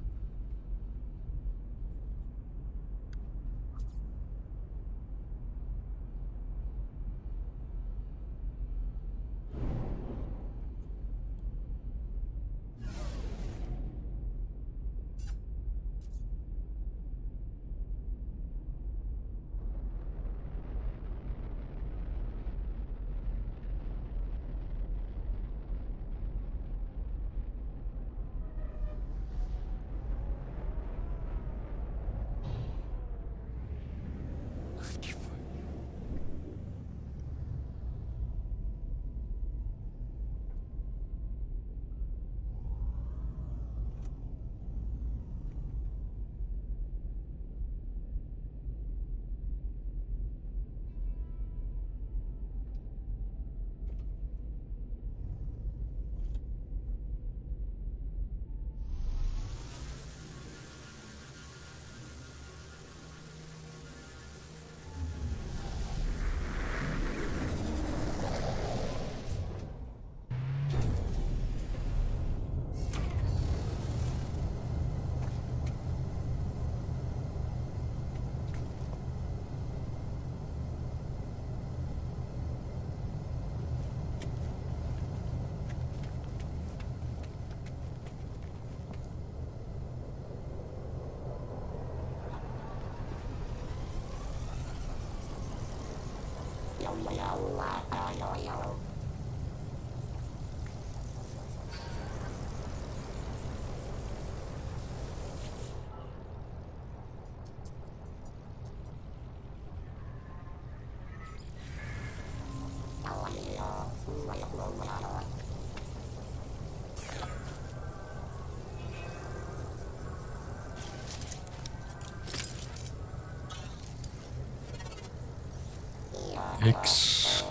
X.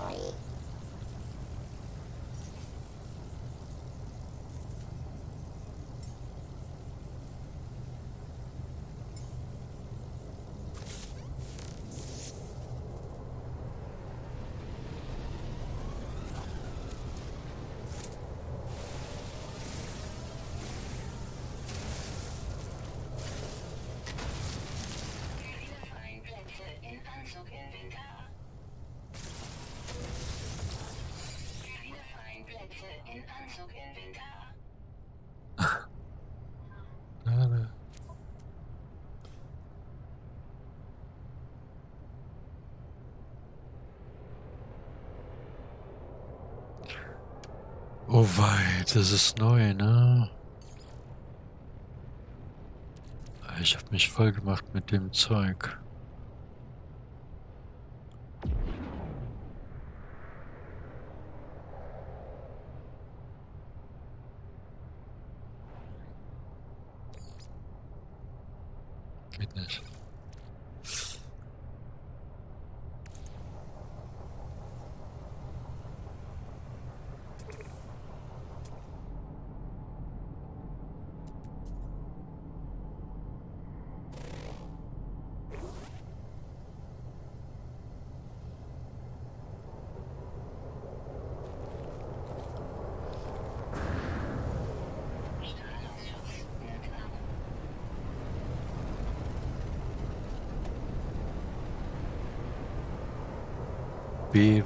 Viele in. Oh wei, das ist neu, ne? Ich hab mich voll gemacht mit dem Zeug.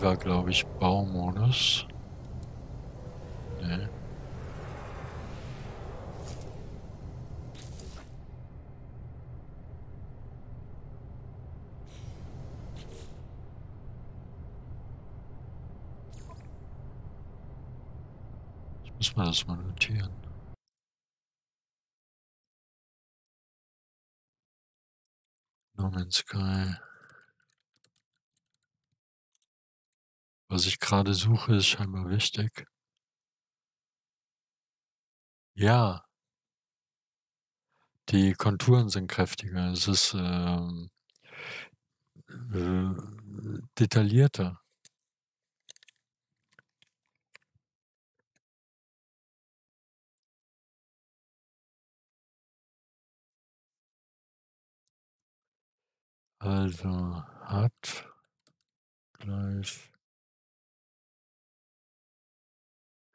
War, glaube ich, Baumodus. Nee. Ich Muss man das mal notieren. No Man's Sky. Gerade suche, ist scheinbar wichtig. Ja. Die Konturen sind kräftiger. Es ist ähm, äh, detaillierter. Also hat gleich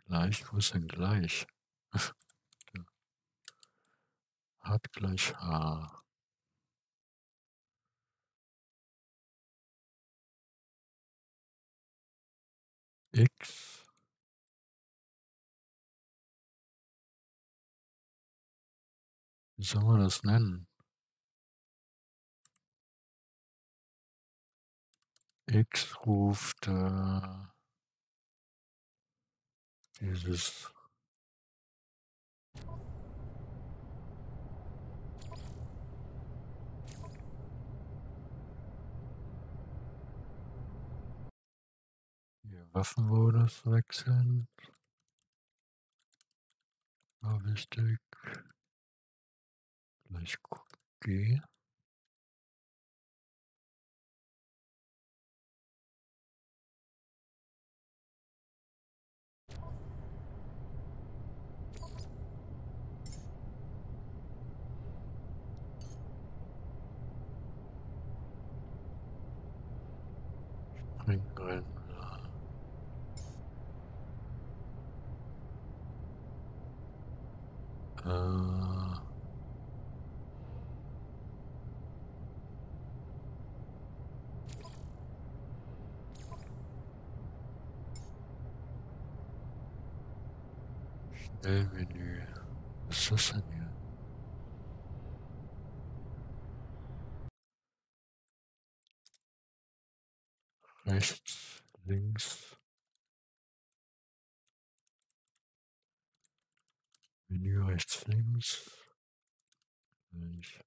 gleich, wo ist denn gleich? hat gleich H. X Wie soll man das nennen? X ruft äh, dieses hier Waffenmodus wechseln. War wichtig. Gleich G. Springrennen. Äh, Schnellmenü. Was ist das denn hier? Rechts, links. Menü rechts, links. Gleich.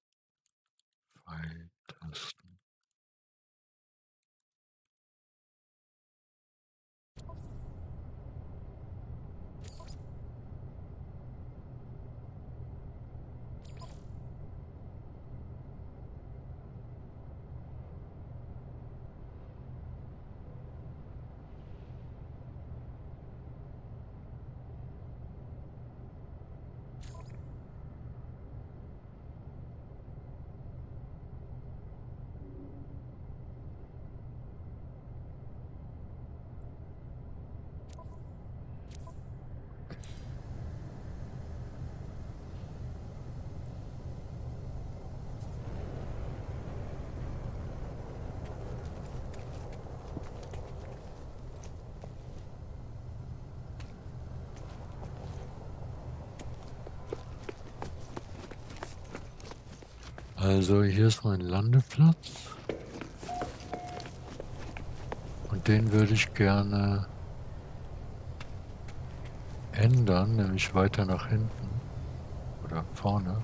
Also hier ist mein Landeplatz. Und den würde ich gerne ändern, nämlich weiter nach hinten oder vorne.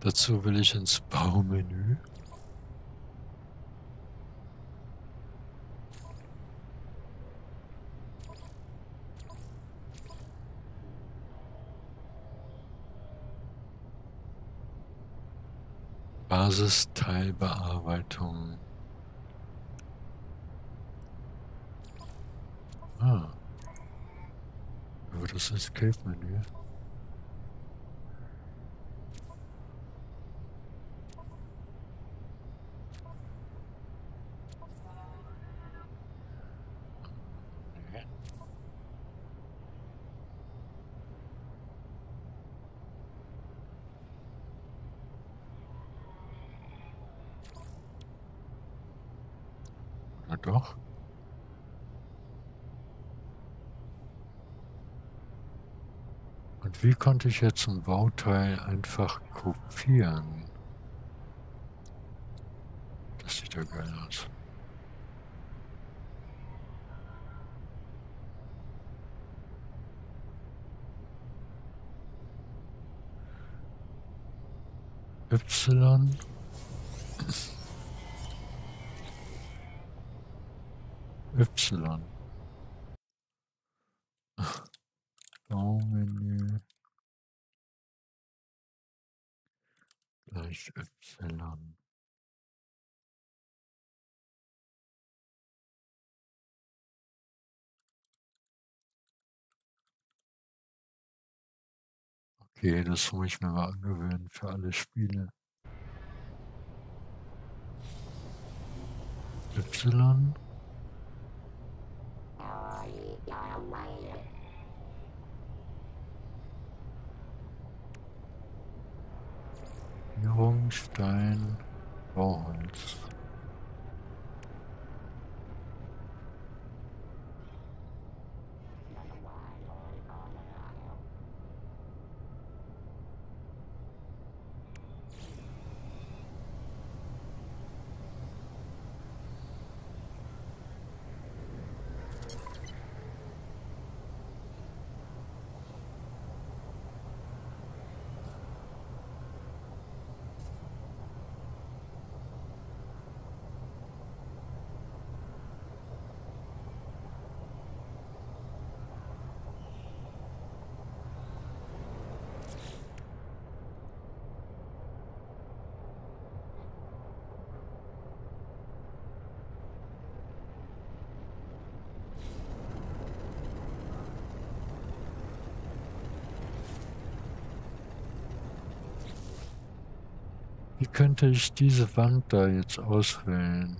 Dazu will ich ins Baumenü. Basisteilbearbeitung. Ah. Aber das Escape-Menü. wie konnte ich jetzt ein Bauteil einfach kopieren. Das sieht ja geil aus. Y. Y. Okay, das muss ich mir mal angewöhnen für alle Spiele. Y. Führung, Stein, Bauholz. Könnte ich diese Wand da jetzt auswählen?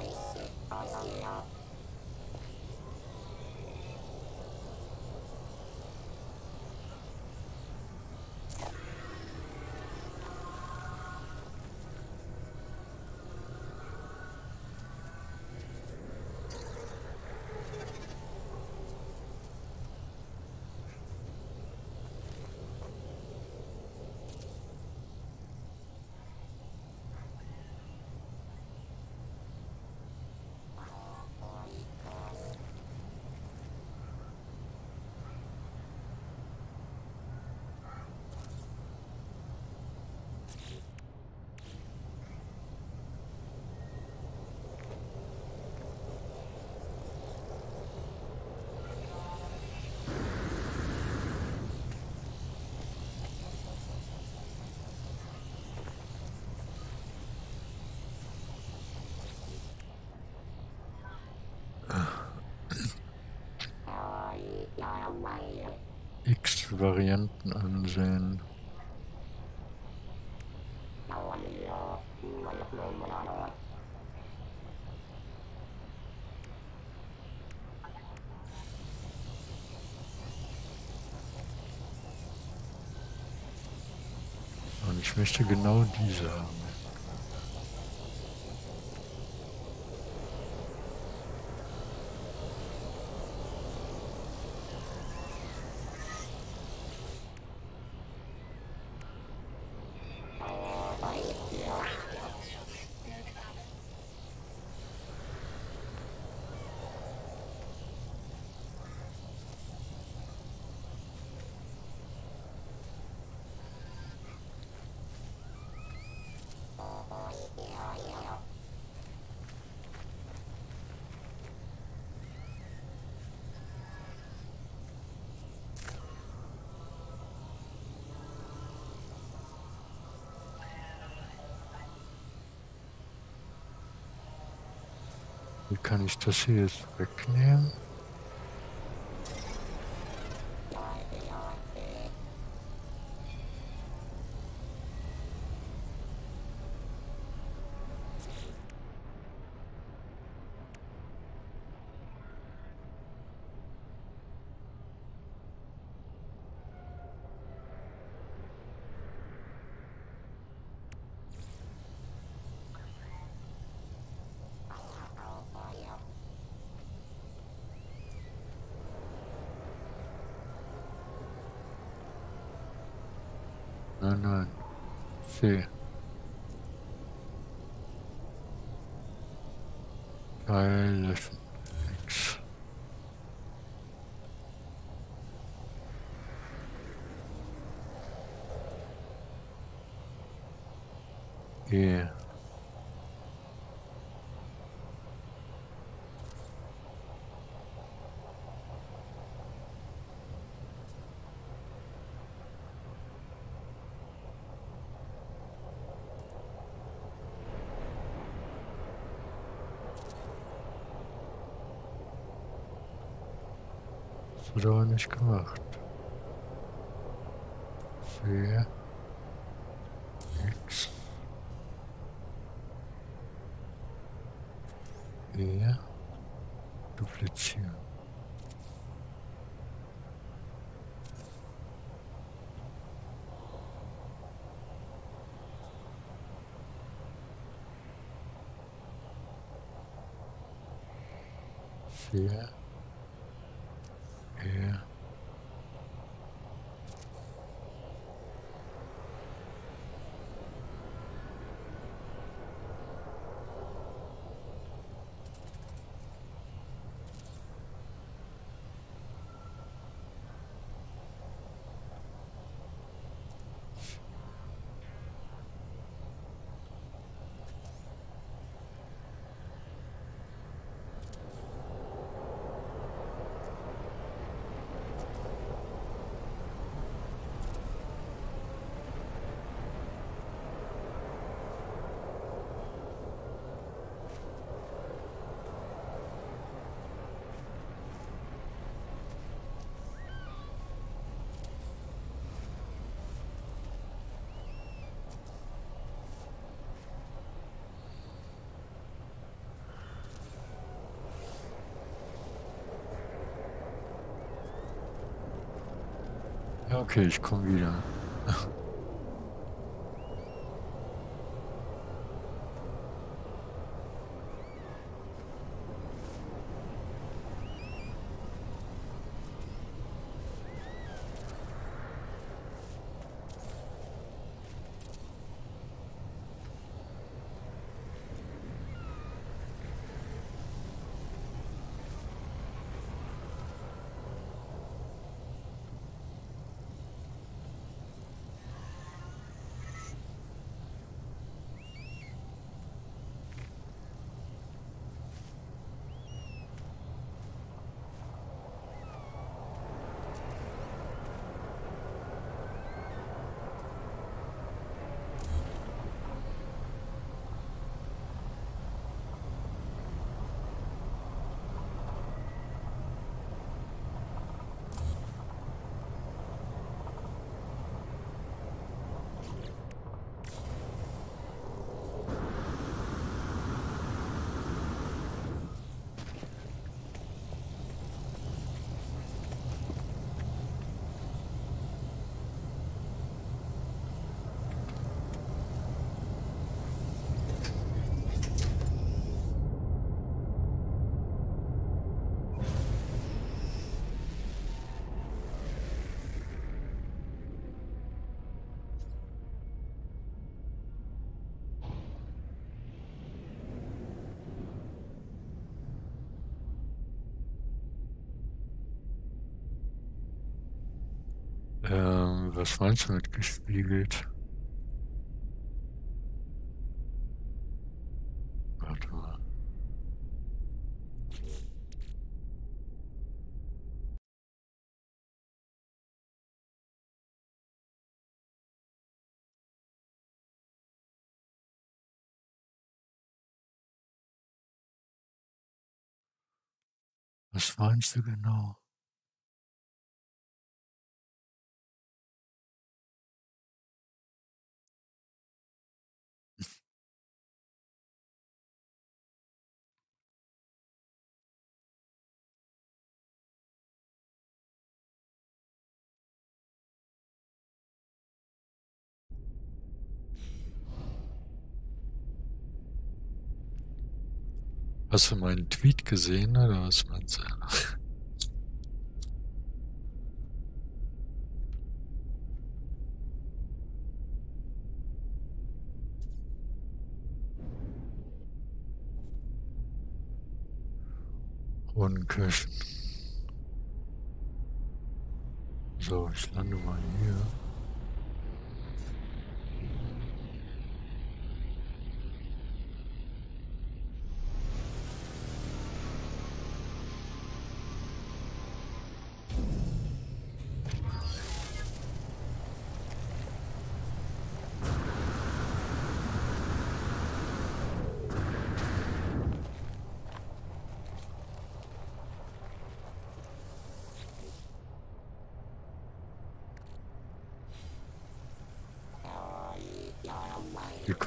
voice. Varianten ansehen. Und ich möchte genau diese haben. Wie kann ich das hier jetzt wegnehmen? Nein, nein. C. Teil löschen. X. E. Das aber nicht gemacht. C. X. E. Duplizieren. Vier. E. Ja, okay, ich komme wieder. Ähm, was meinst du mit gespiegelt? Warte mal. Was meinst du genau? Hast du meinen Tweet gesehen oder was meinst du? Rundenkirchen. So, ich lande mal hier.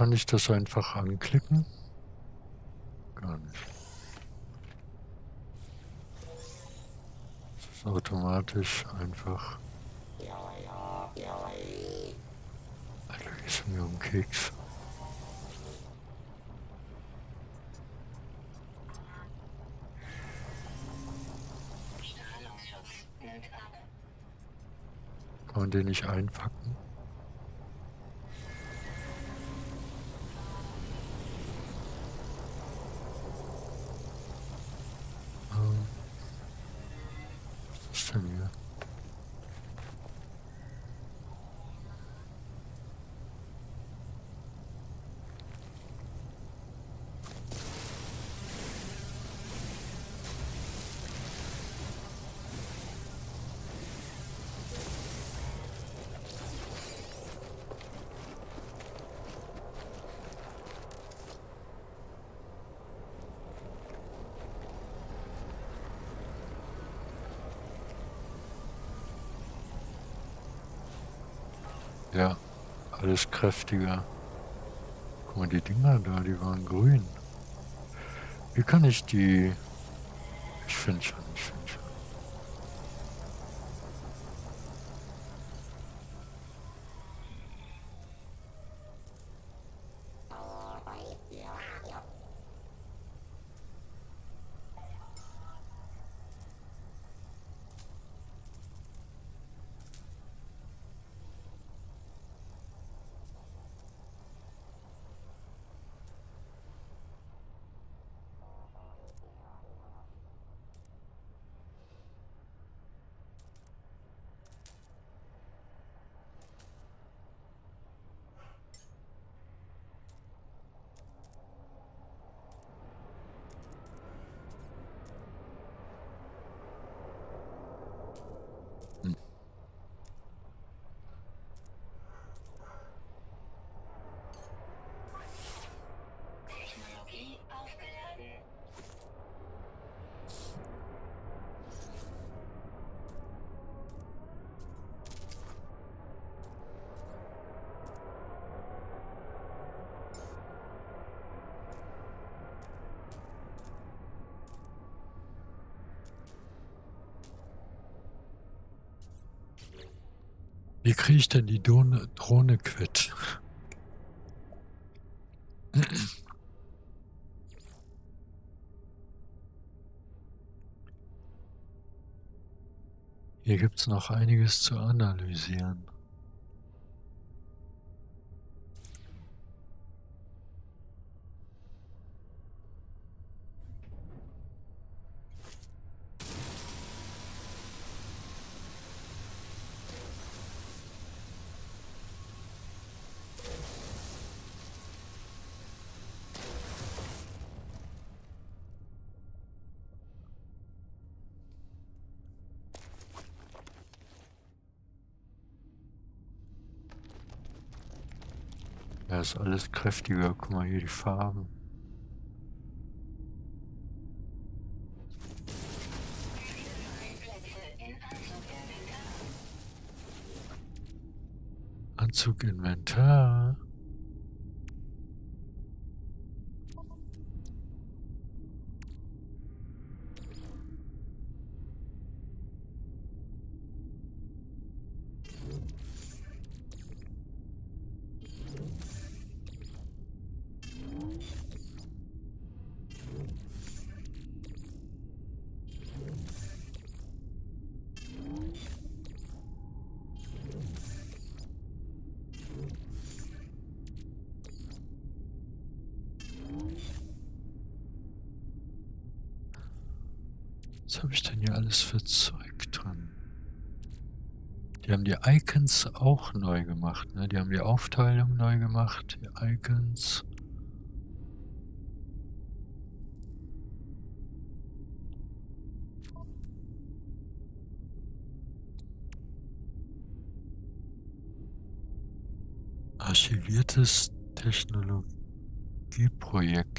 Kann ich das einfach anklicken? Gar nicht. Das ist automatisch einfach. Alter, gehst du mir um Keks. Kann man den nicht einpacken? Alles kräftiger. Guck mal, die Dinger da, die waren grün. Wie kann ich die... Ich finde schon, ich finde schon. Wie kriege ich denn die Drohne, Drohne quitt? Hier gibt es noch einiges zu analysieren. Ist alles kräftiger. Guck mal hier die Farben. Anzug Inventar. Anzug Inventar. Was habe ich denn hier alles für Zeug drin? Die haben die Auch neu gemacht, ne? Die haben die Aufteilung neu gemacht, die Icons. Archiviertes Technologieprojekt.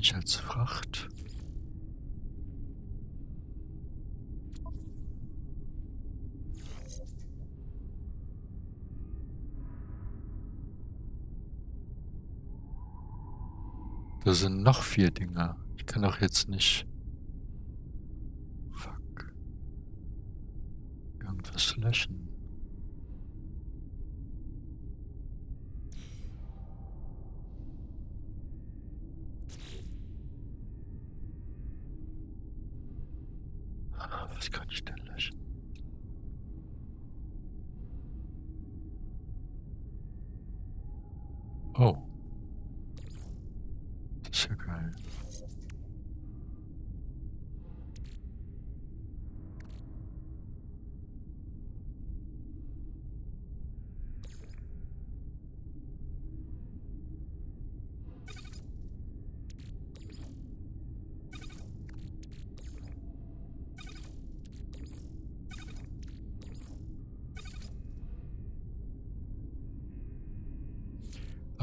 Nicht als Fracht. Da sind noch vier Dinger. Ich kann doch jetzt nicht... Fuck. Irgendwas löschen.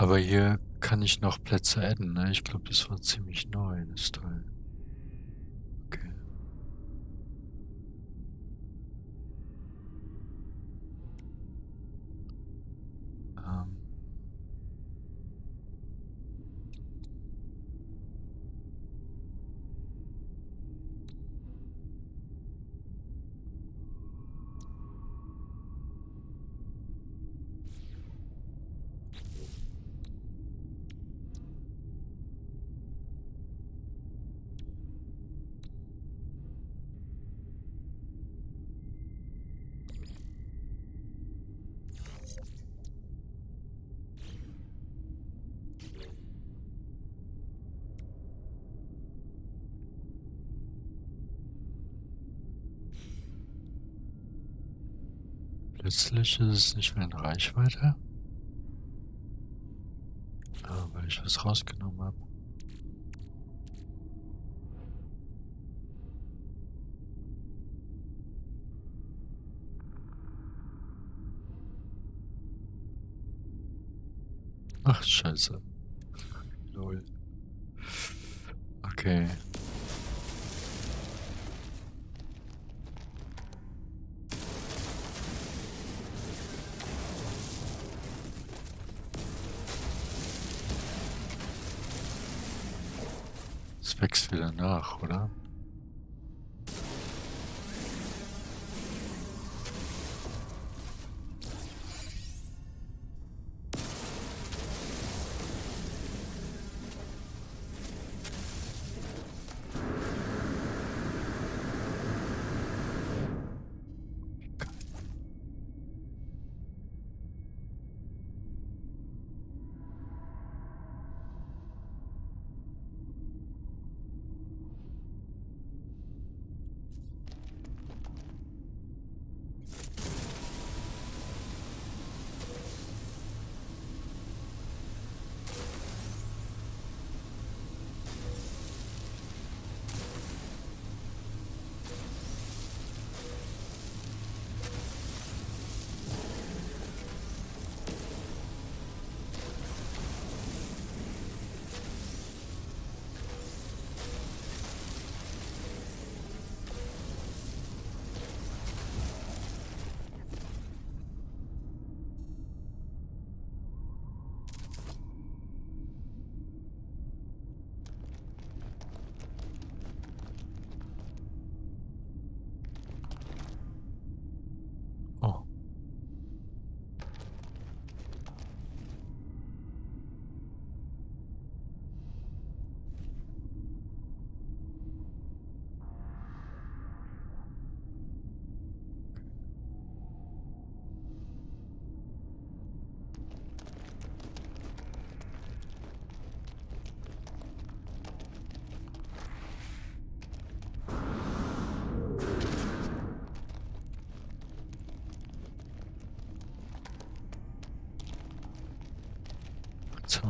Aber hier kann ich noch Plätze adden, ne? Ich glaube, das war ziemlich neu, das Teil. Plötzlich ist es nicht mehr in Reichweite. Weil ich was rausgenommen habe.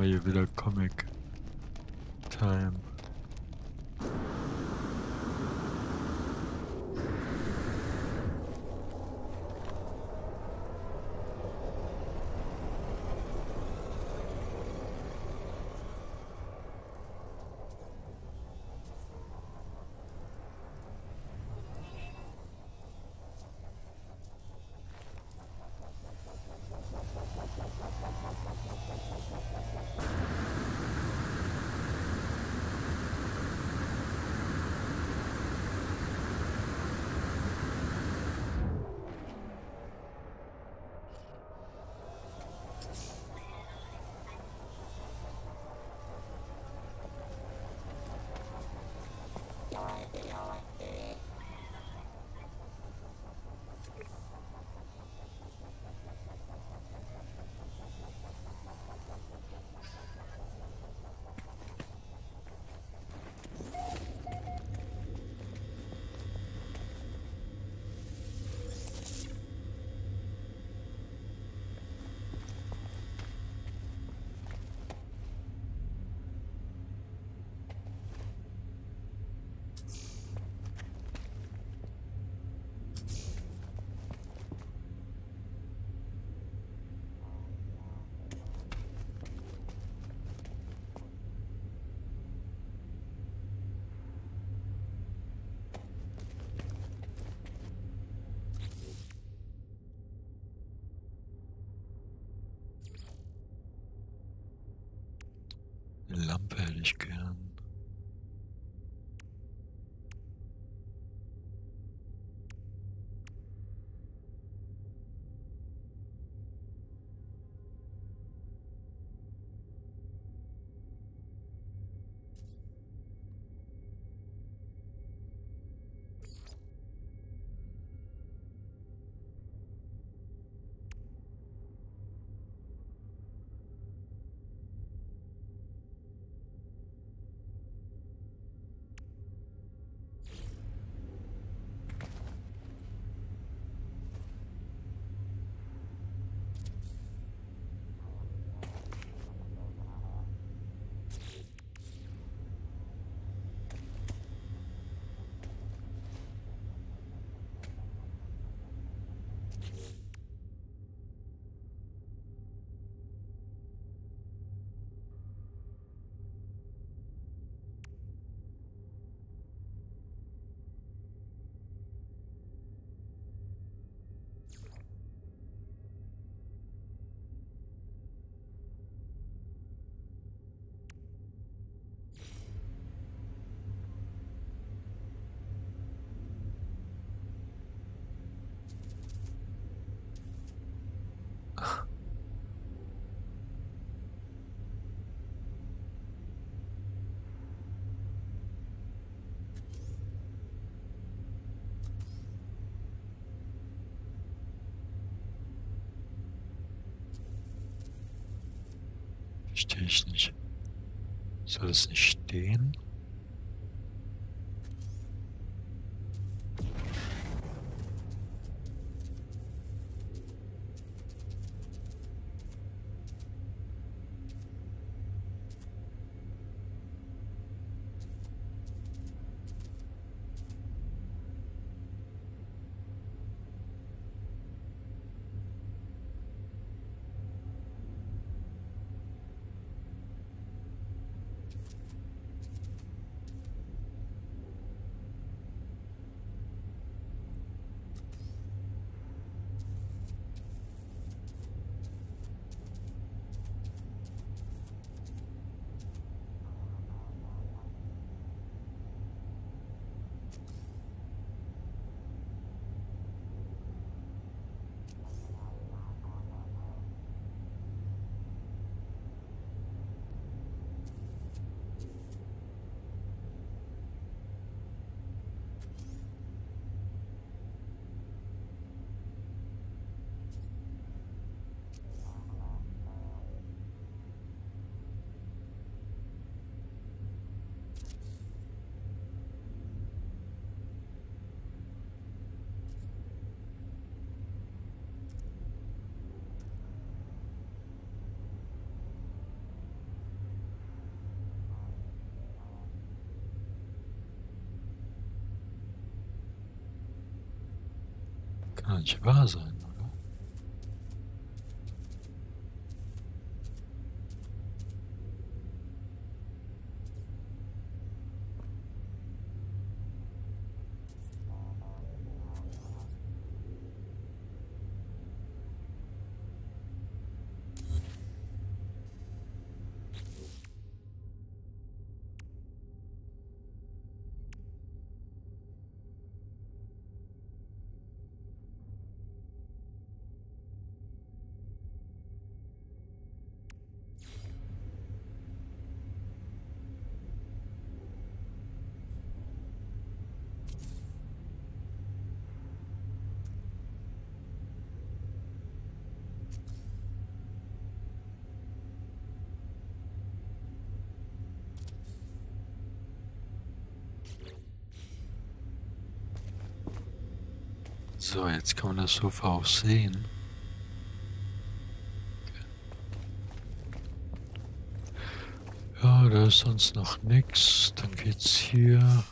Hier wieder Comic Lampe ich gern. Verstehe ich nicht. Soll es nicht stehen? Nicht wahr sein, oder? So, jetzt kann man das Sofa auch sehen. Ja, da ist sonst noch nichts. Dann geht's hier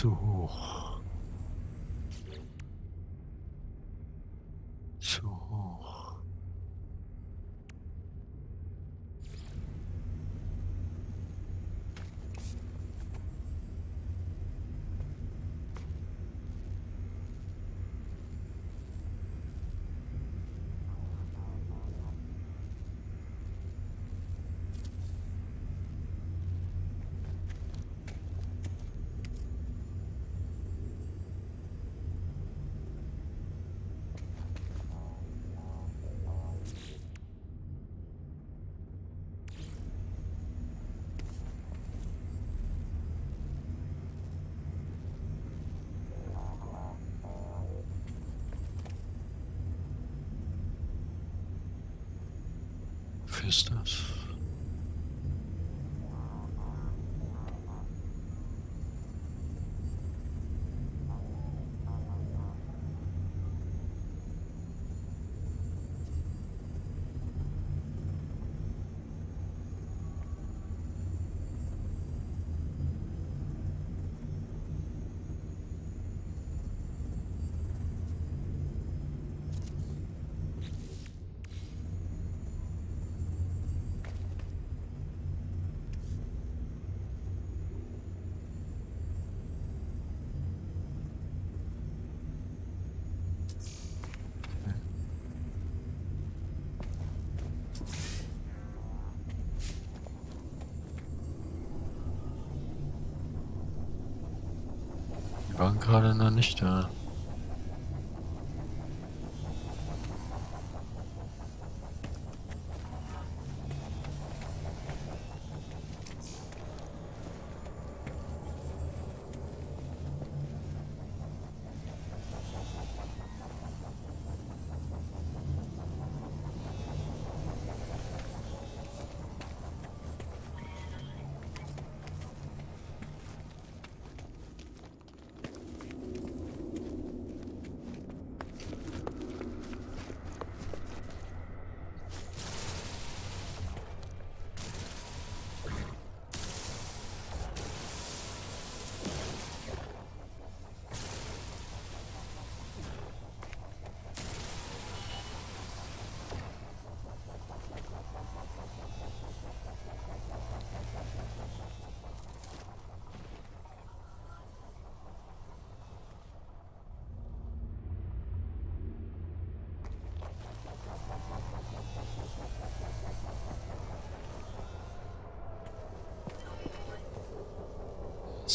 zu Ist das? Gerade noch nicht da.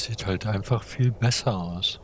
Sieht halt einfach viel besser aus.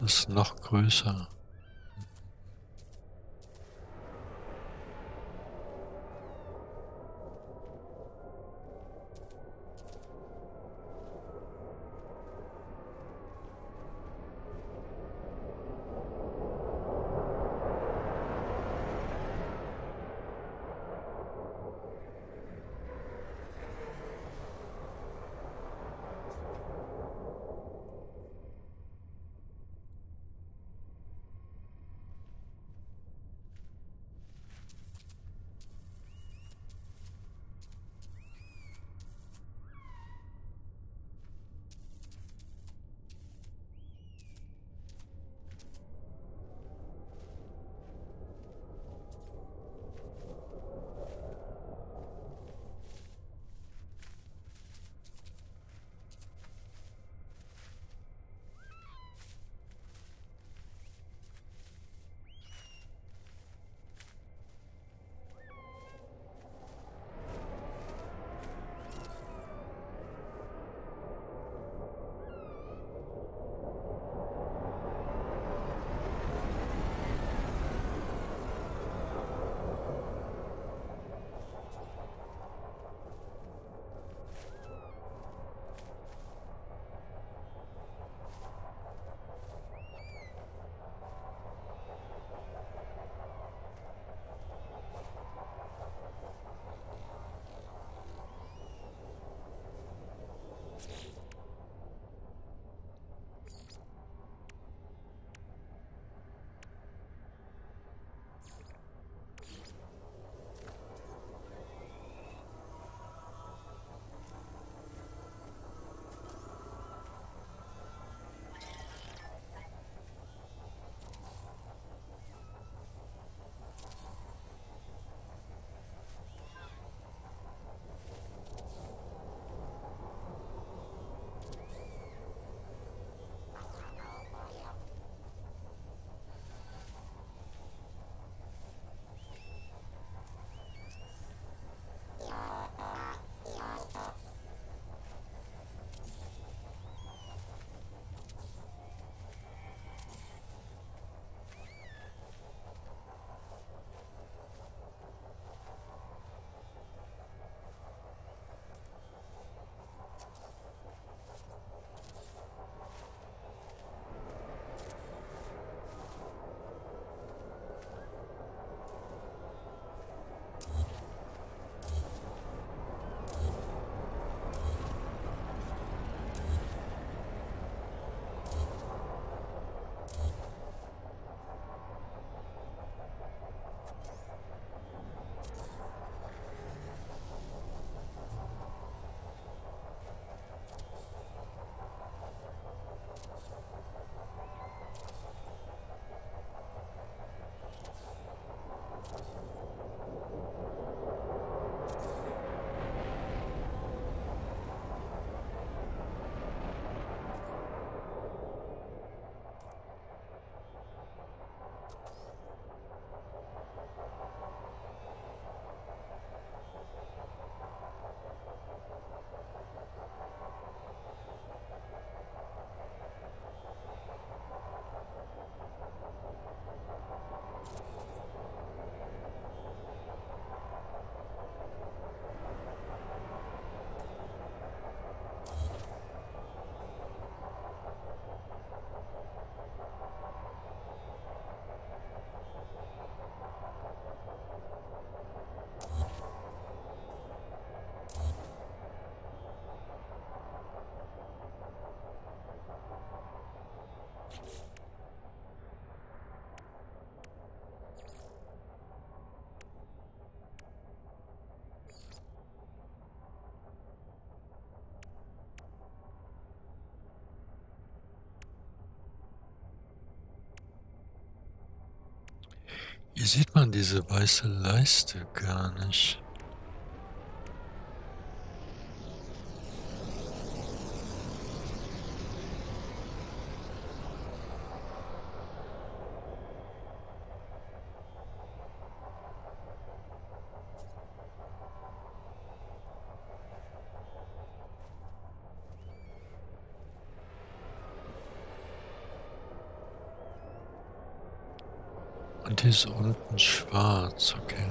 Das ist noch größer. Hier sieht man diese weiße Leiste gar nicht. Und ist unten schwarz, okay.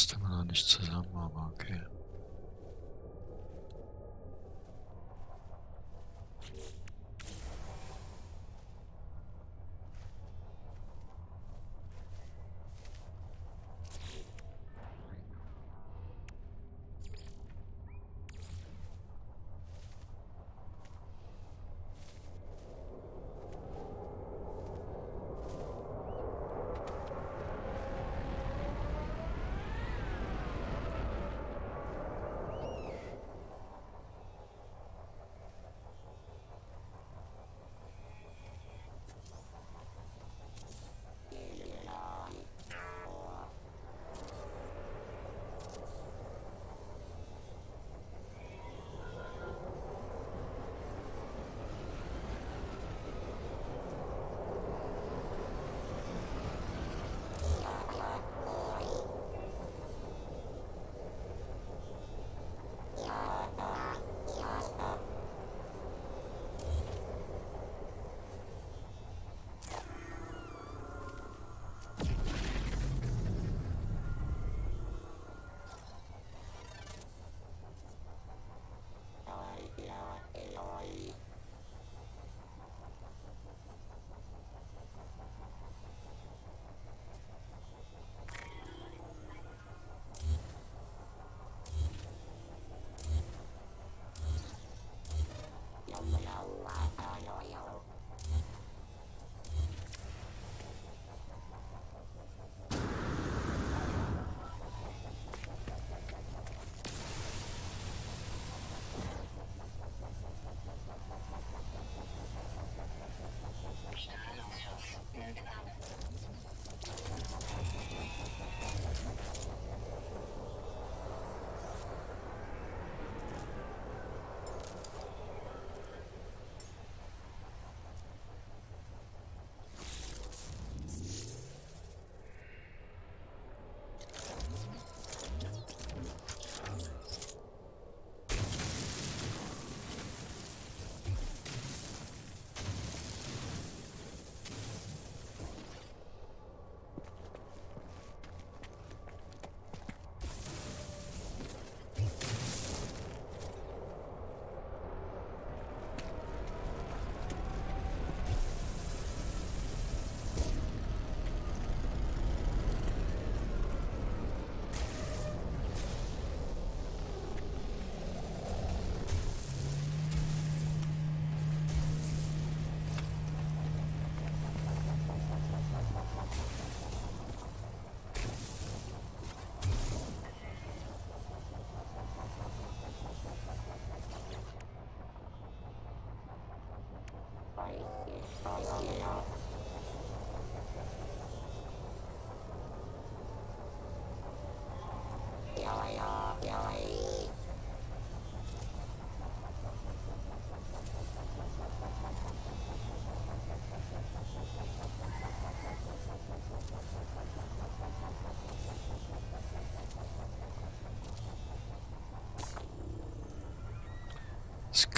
Passt immer noch nicht zusammen, aber okay.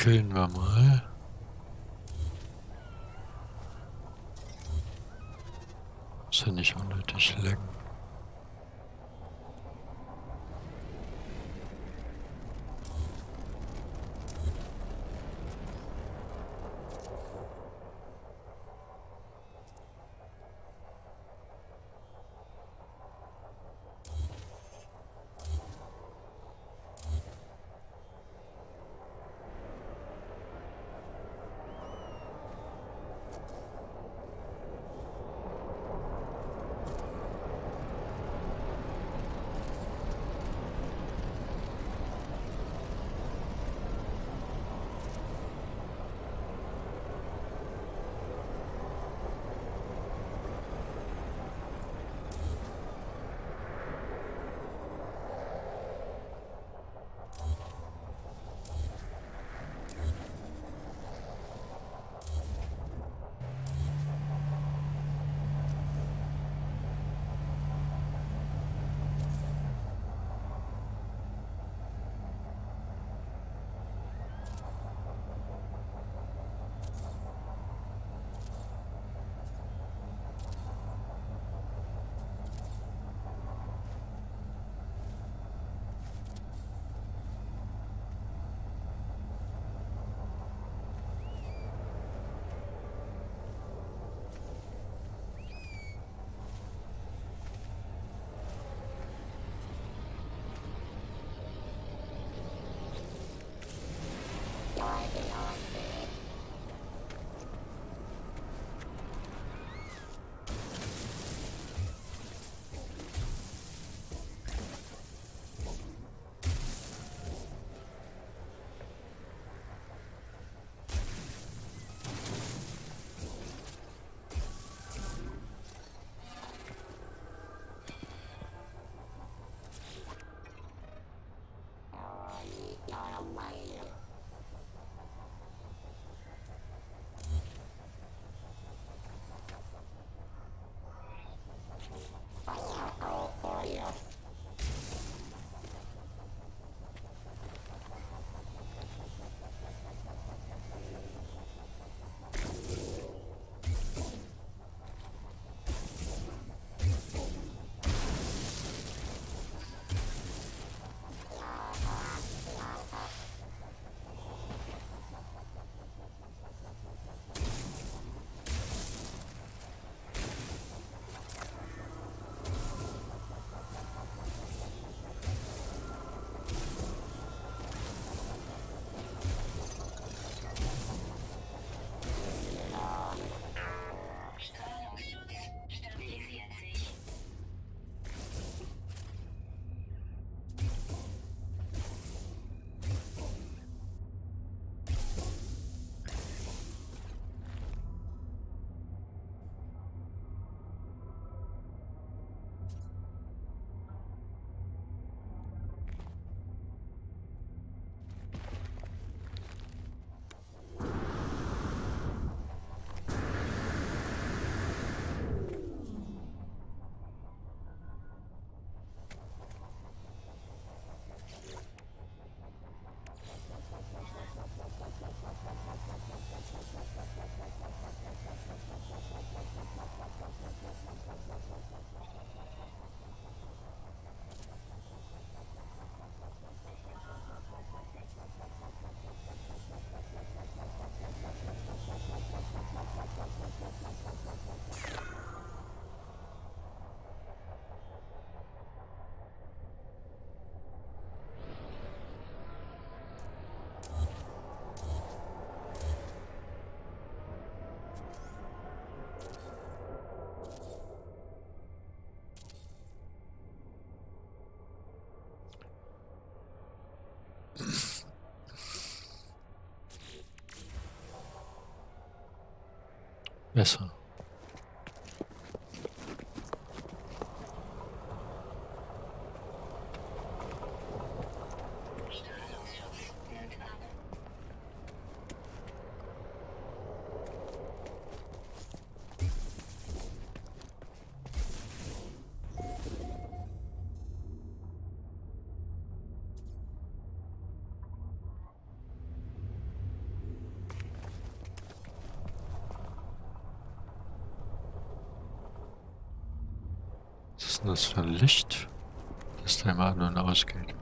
Killen wir mal. Ist ja nicht unnötig lecken. Besser. Strahlungsschutz denn das für ein Licht, das da immer an und ausgeht?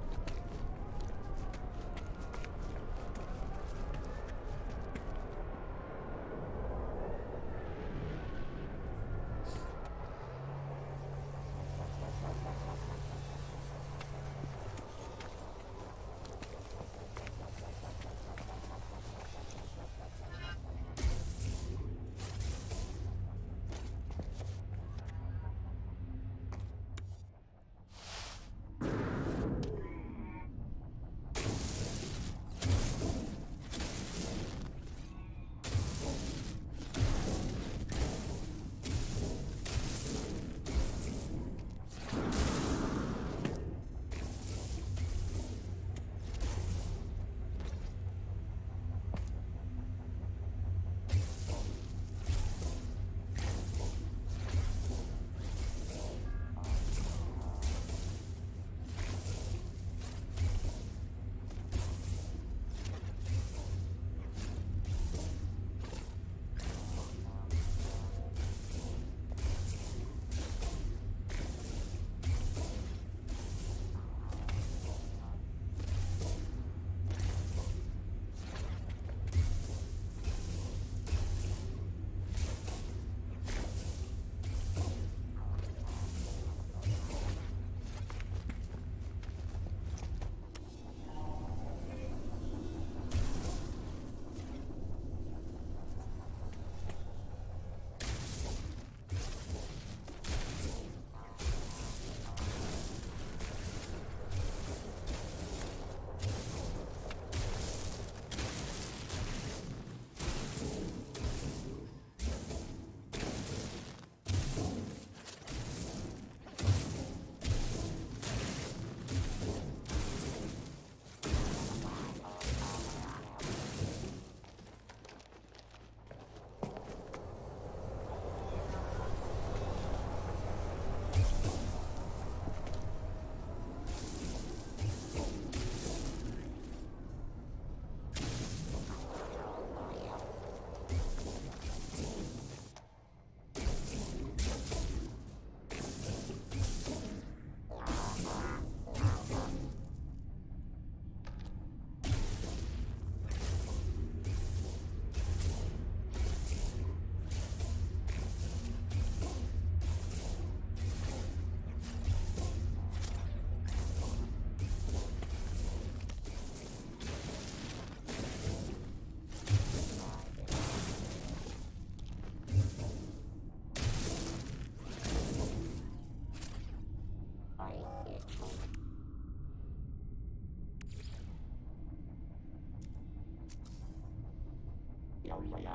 yo yo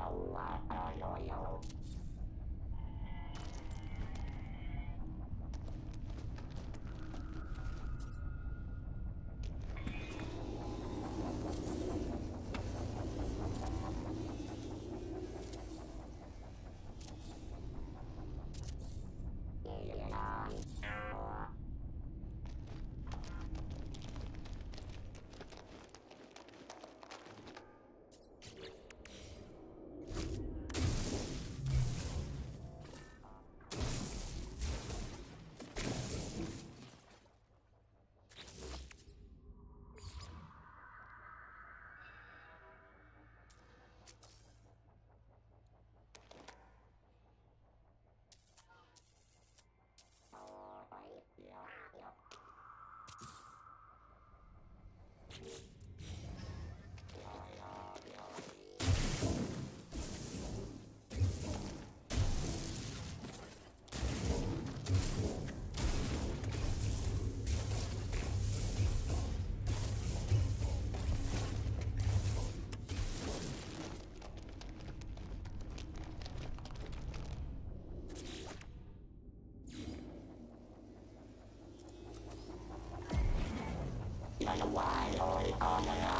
yo yo yo yo. on the wall, on the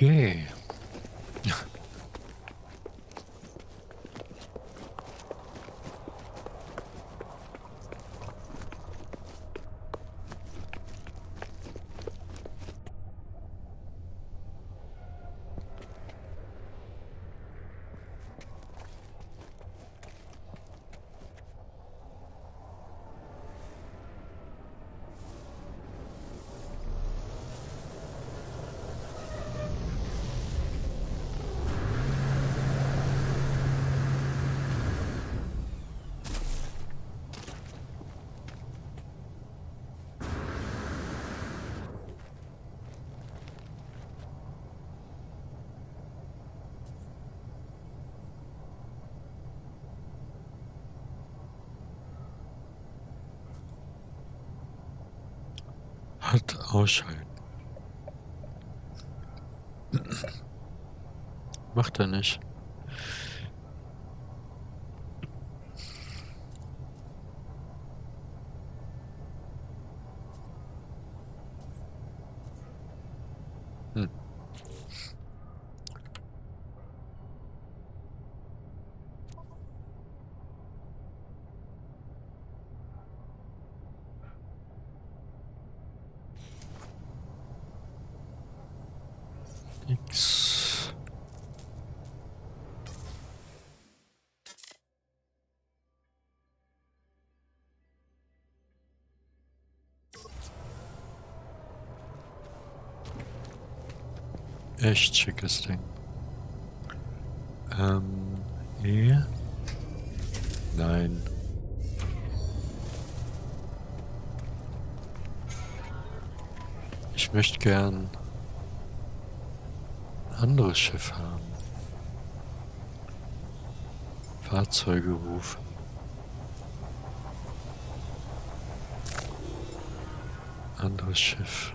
Okay. Ausschalten. Macht er nicht. Hm. Nix. Echt schickes Ding. Ähm, hier? Nein. Ich möchte gern ein anderes Schiff haben. Fahrzeuge rufen. Anderes Schiff.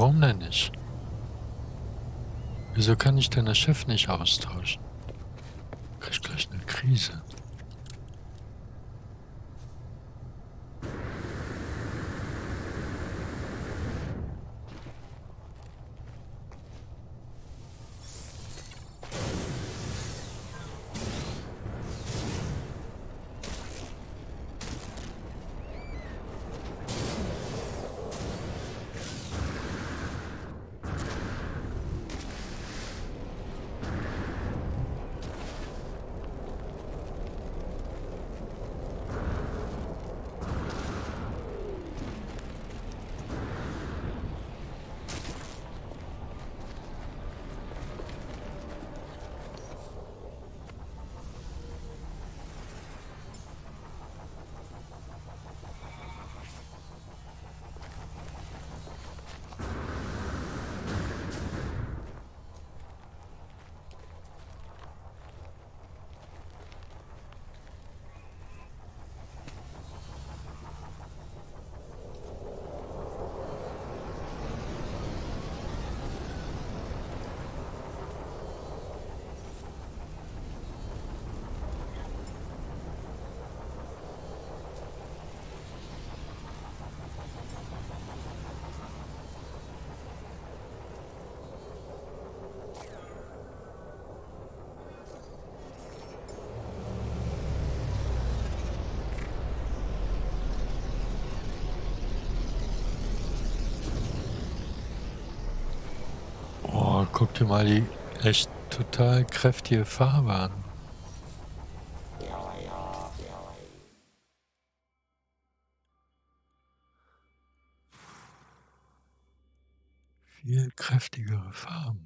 Warum denn nicht? Wieso kann ich denn das Schiff nicht austauschen? Krieg gleich eine Krise. Oh, guck dir mal die echt total kräftige Farbe an. Viel kräftigere Farben.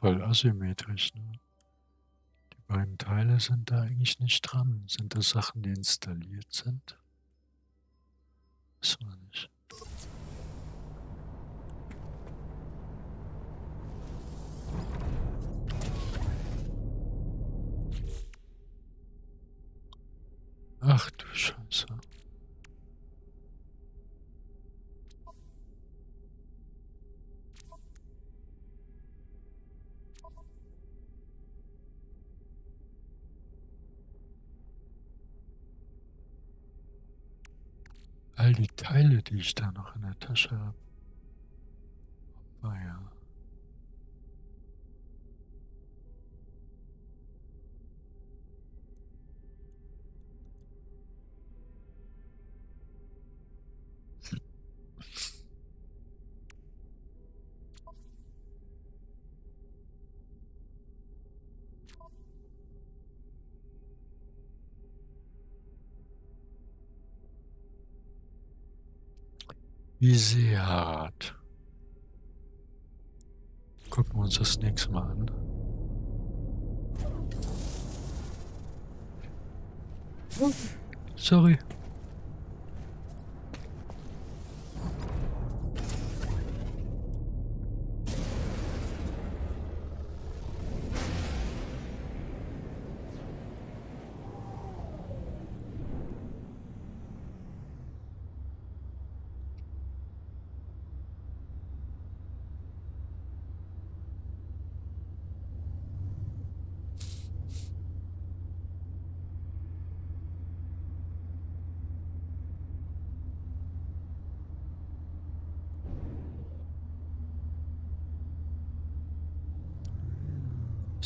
Voll asymmetrisch, ne? Die beiden Teile sind da eigentlich nicht dran. Sind das Sachen, die installiert sind? Wissen wir nicht. Die ich da noch in der Tasche habe. Ah ja. Wie sehr hart. Gucken wir uns das nächste Mal an. Sorry.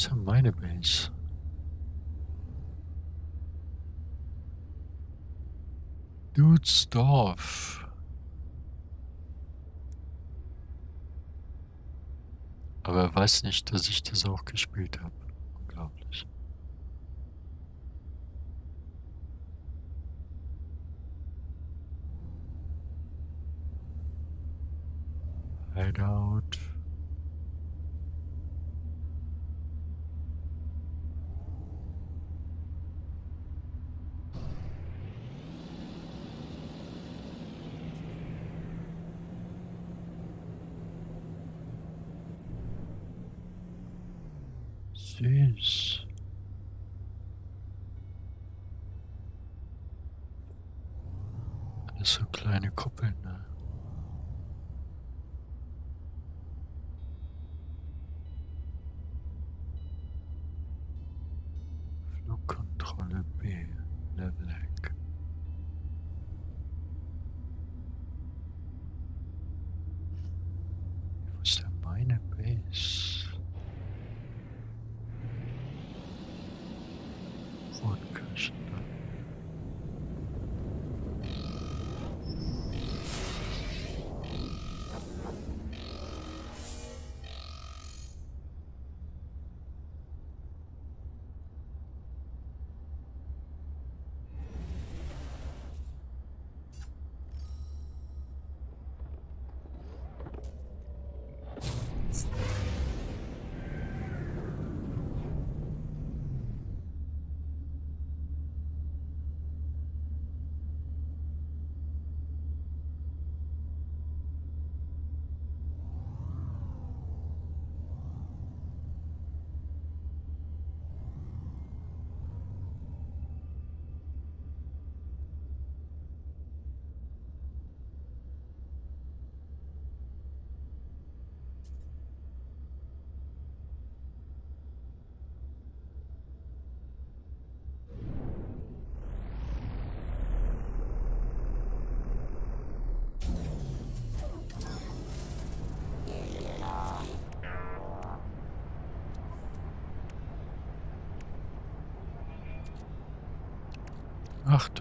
ist ja meine Base. Dorf. Aber er weiß nicht, dass ich das auch gespielt habe. Unglaublich. Hideout.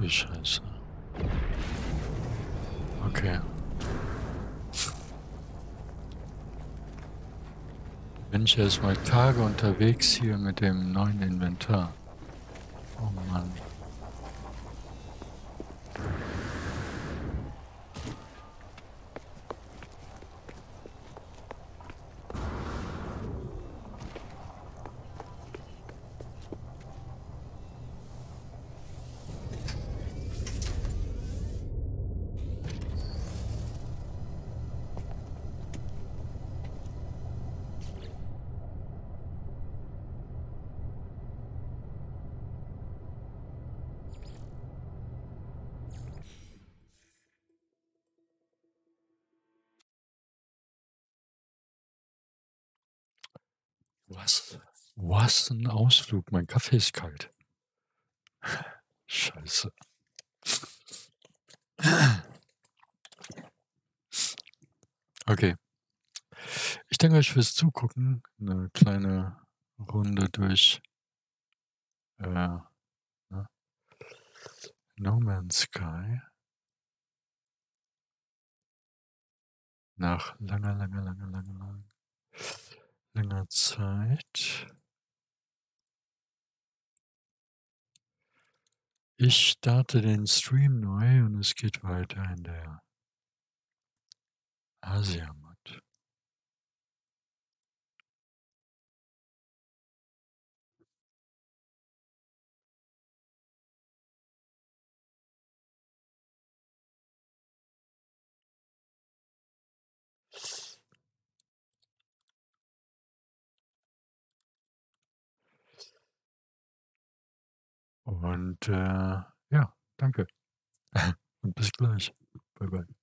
Du Scheiße. Okay. Bin ich erst mal Tage unterwegs hier mit dem neuen Inventar. Oh Mann. Was was 'n Ausflug. Mein Kaffee ist kalt. Scheiße. Okay. Ich danke euch fürs Zugucken. 'Ne kleine Runde durch äh, ne? No Man's Sky. Nach langer, langer, langer, langer, lang langer Zeit. Ich starte den Stream neu und es geht weiter in der Asia-Mod. Und, äh, ja, danke. Und bis gleich. Bye, bye.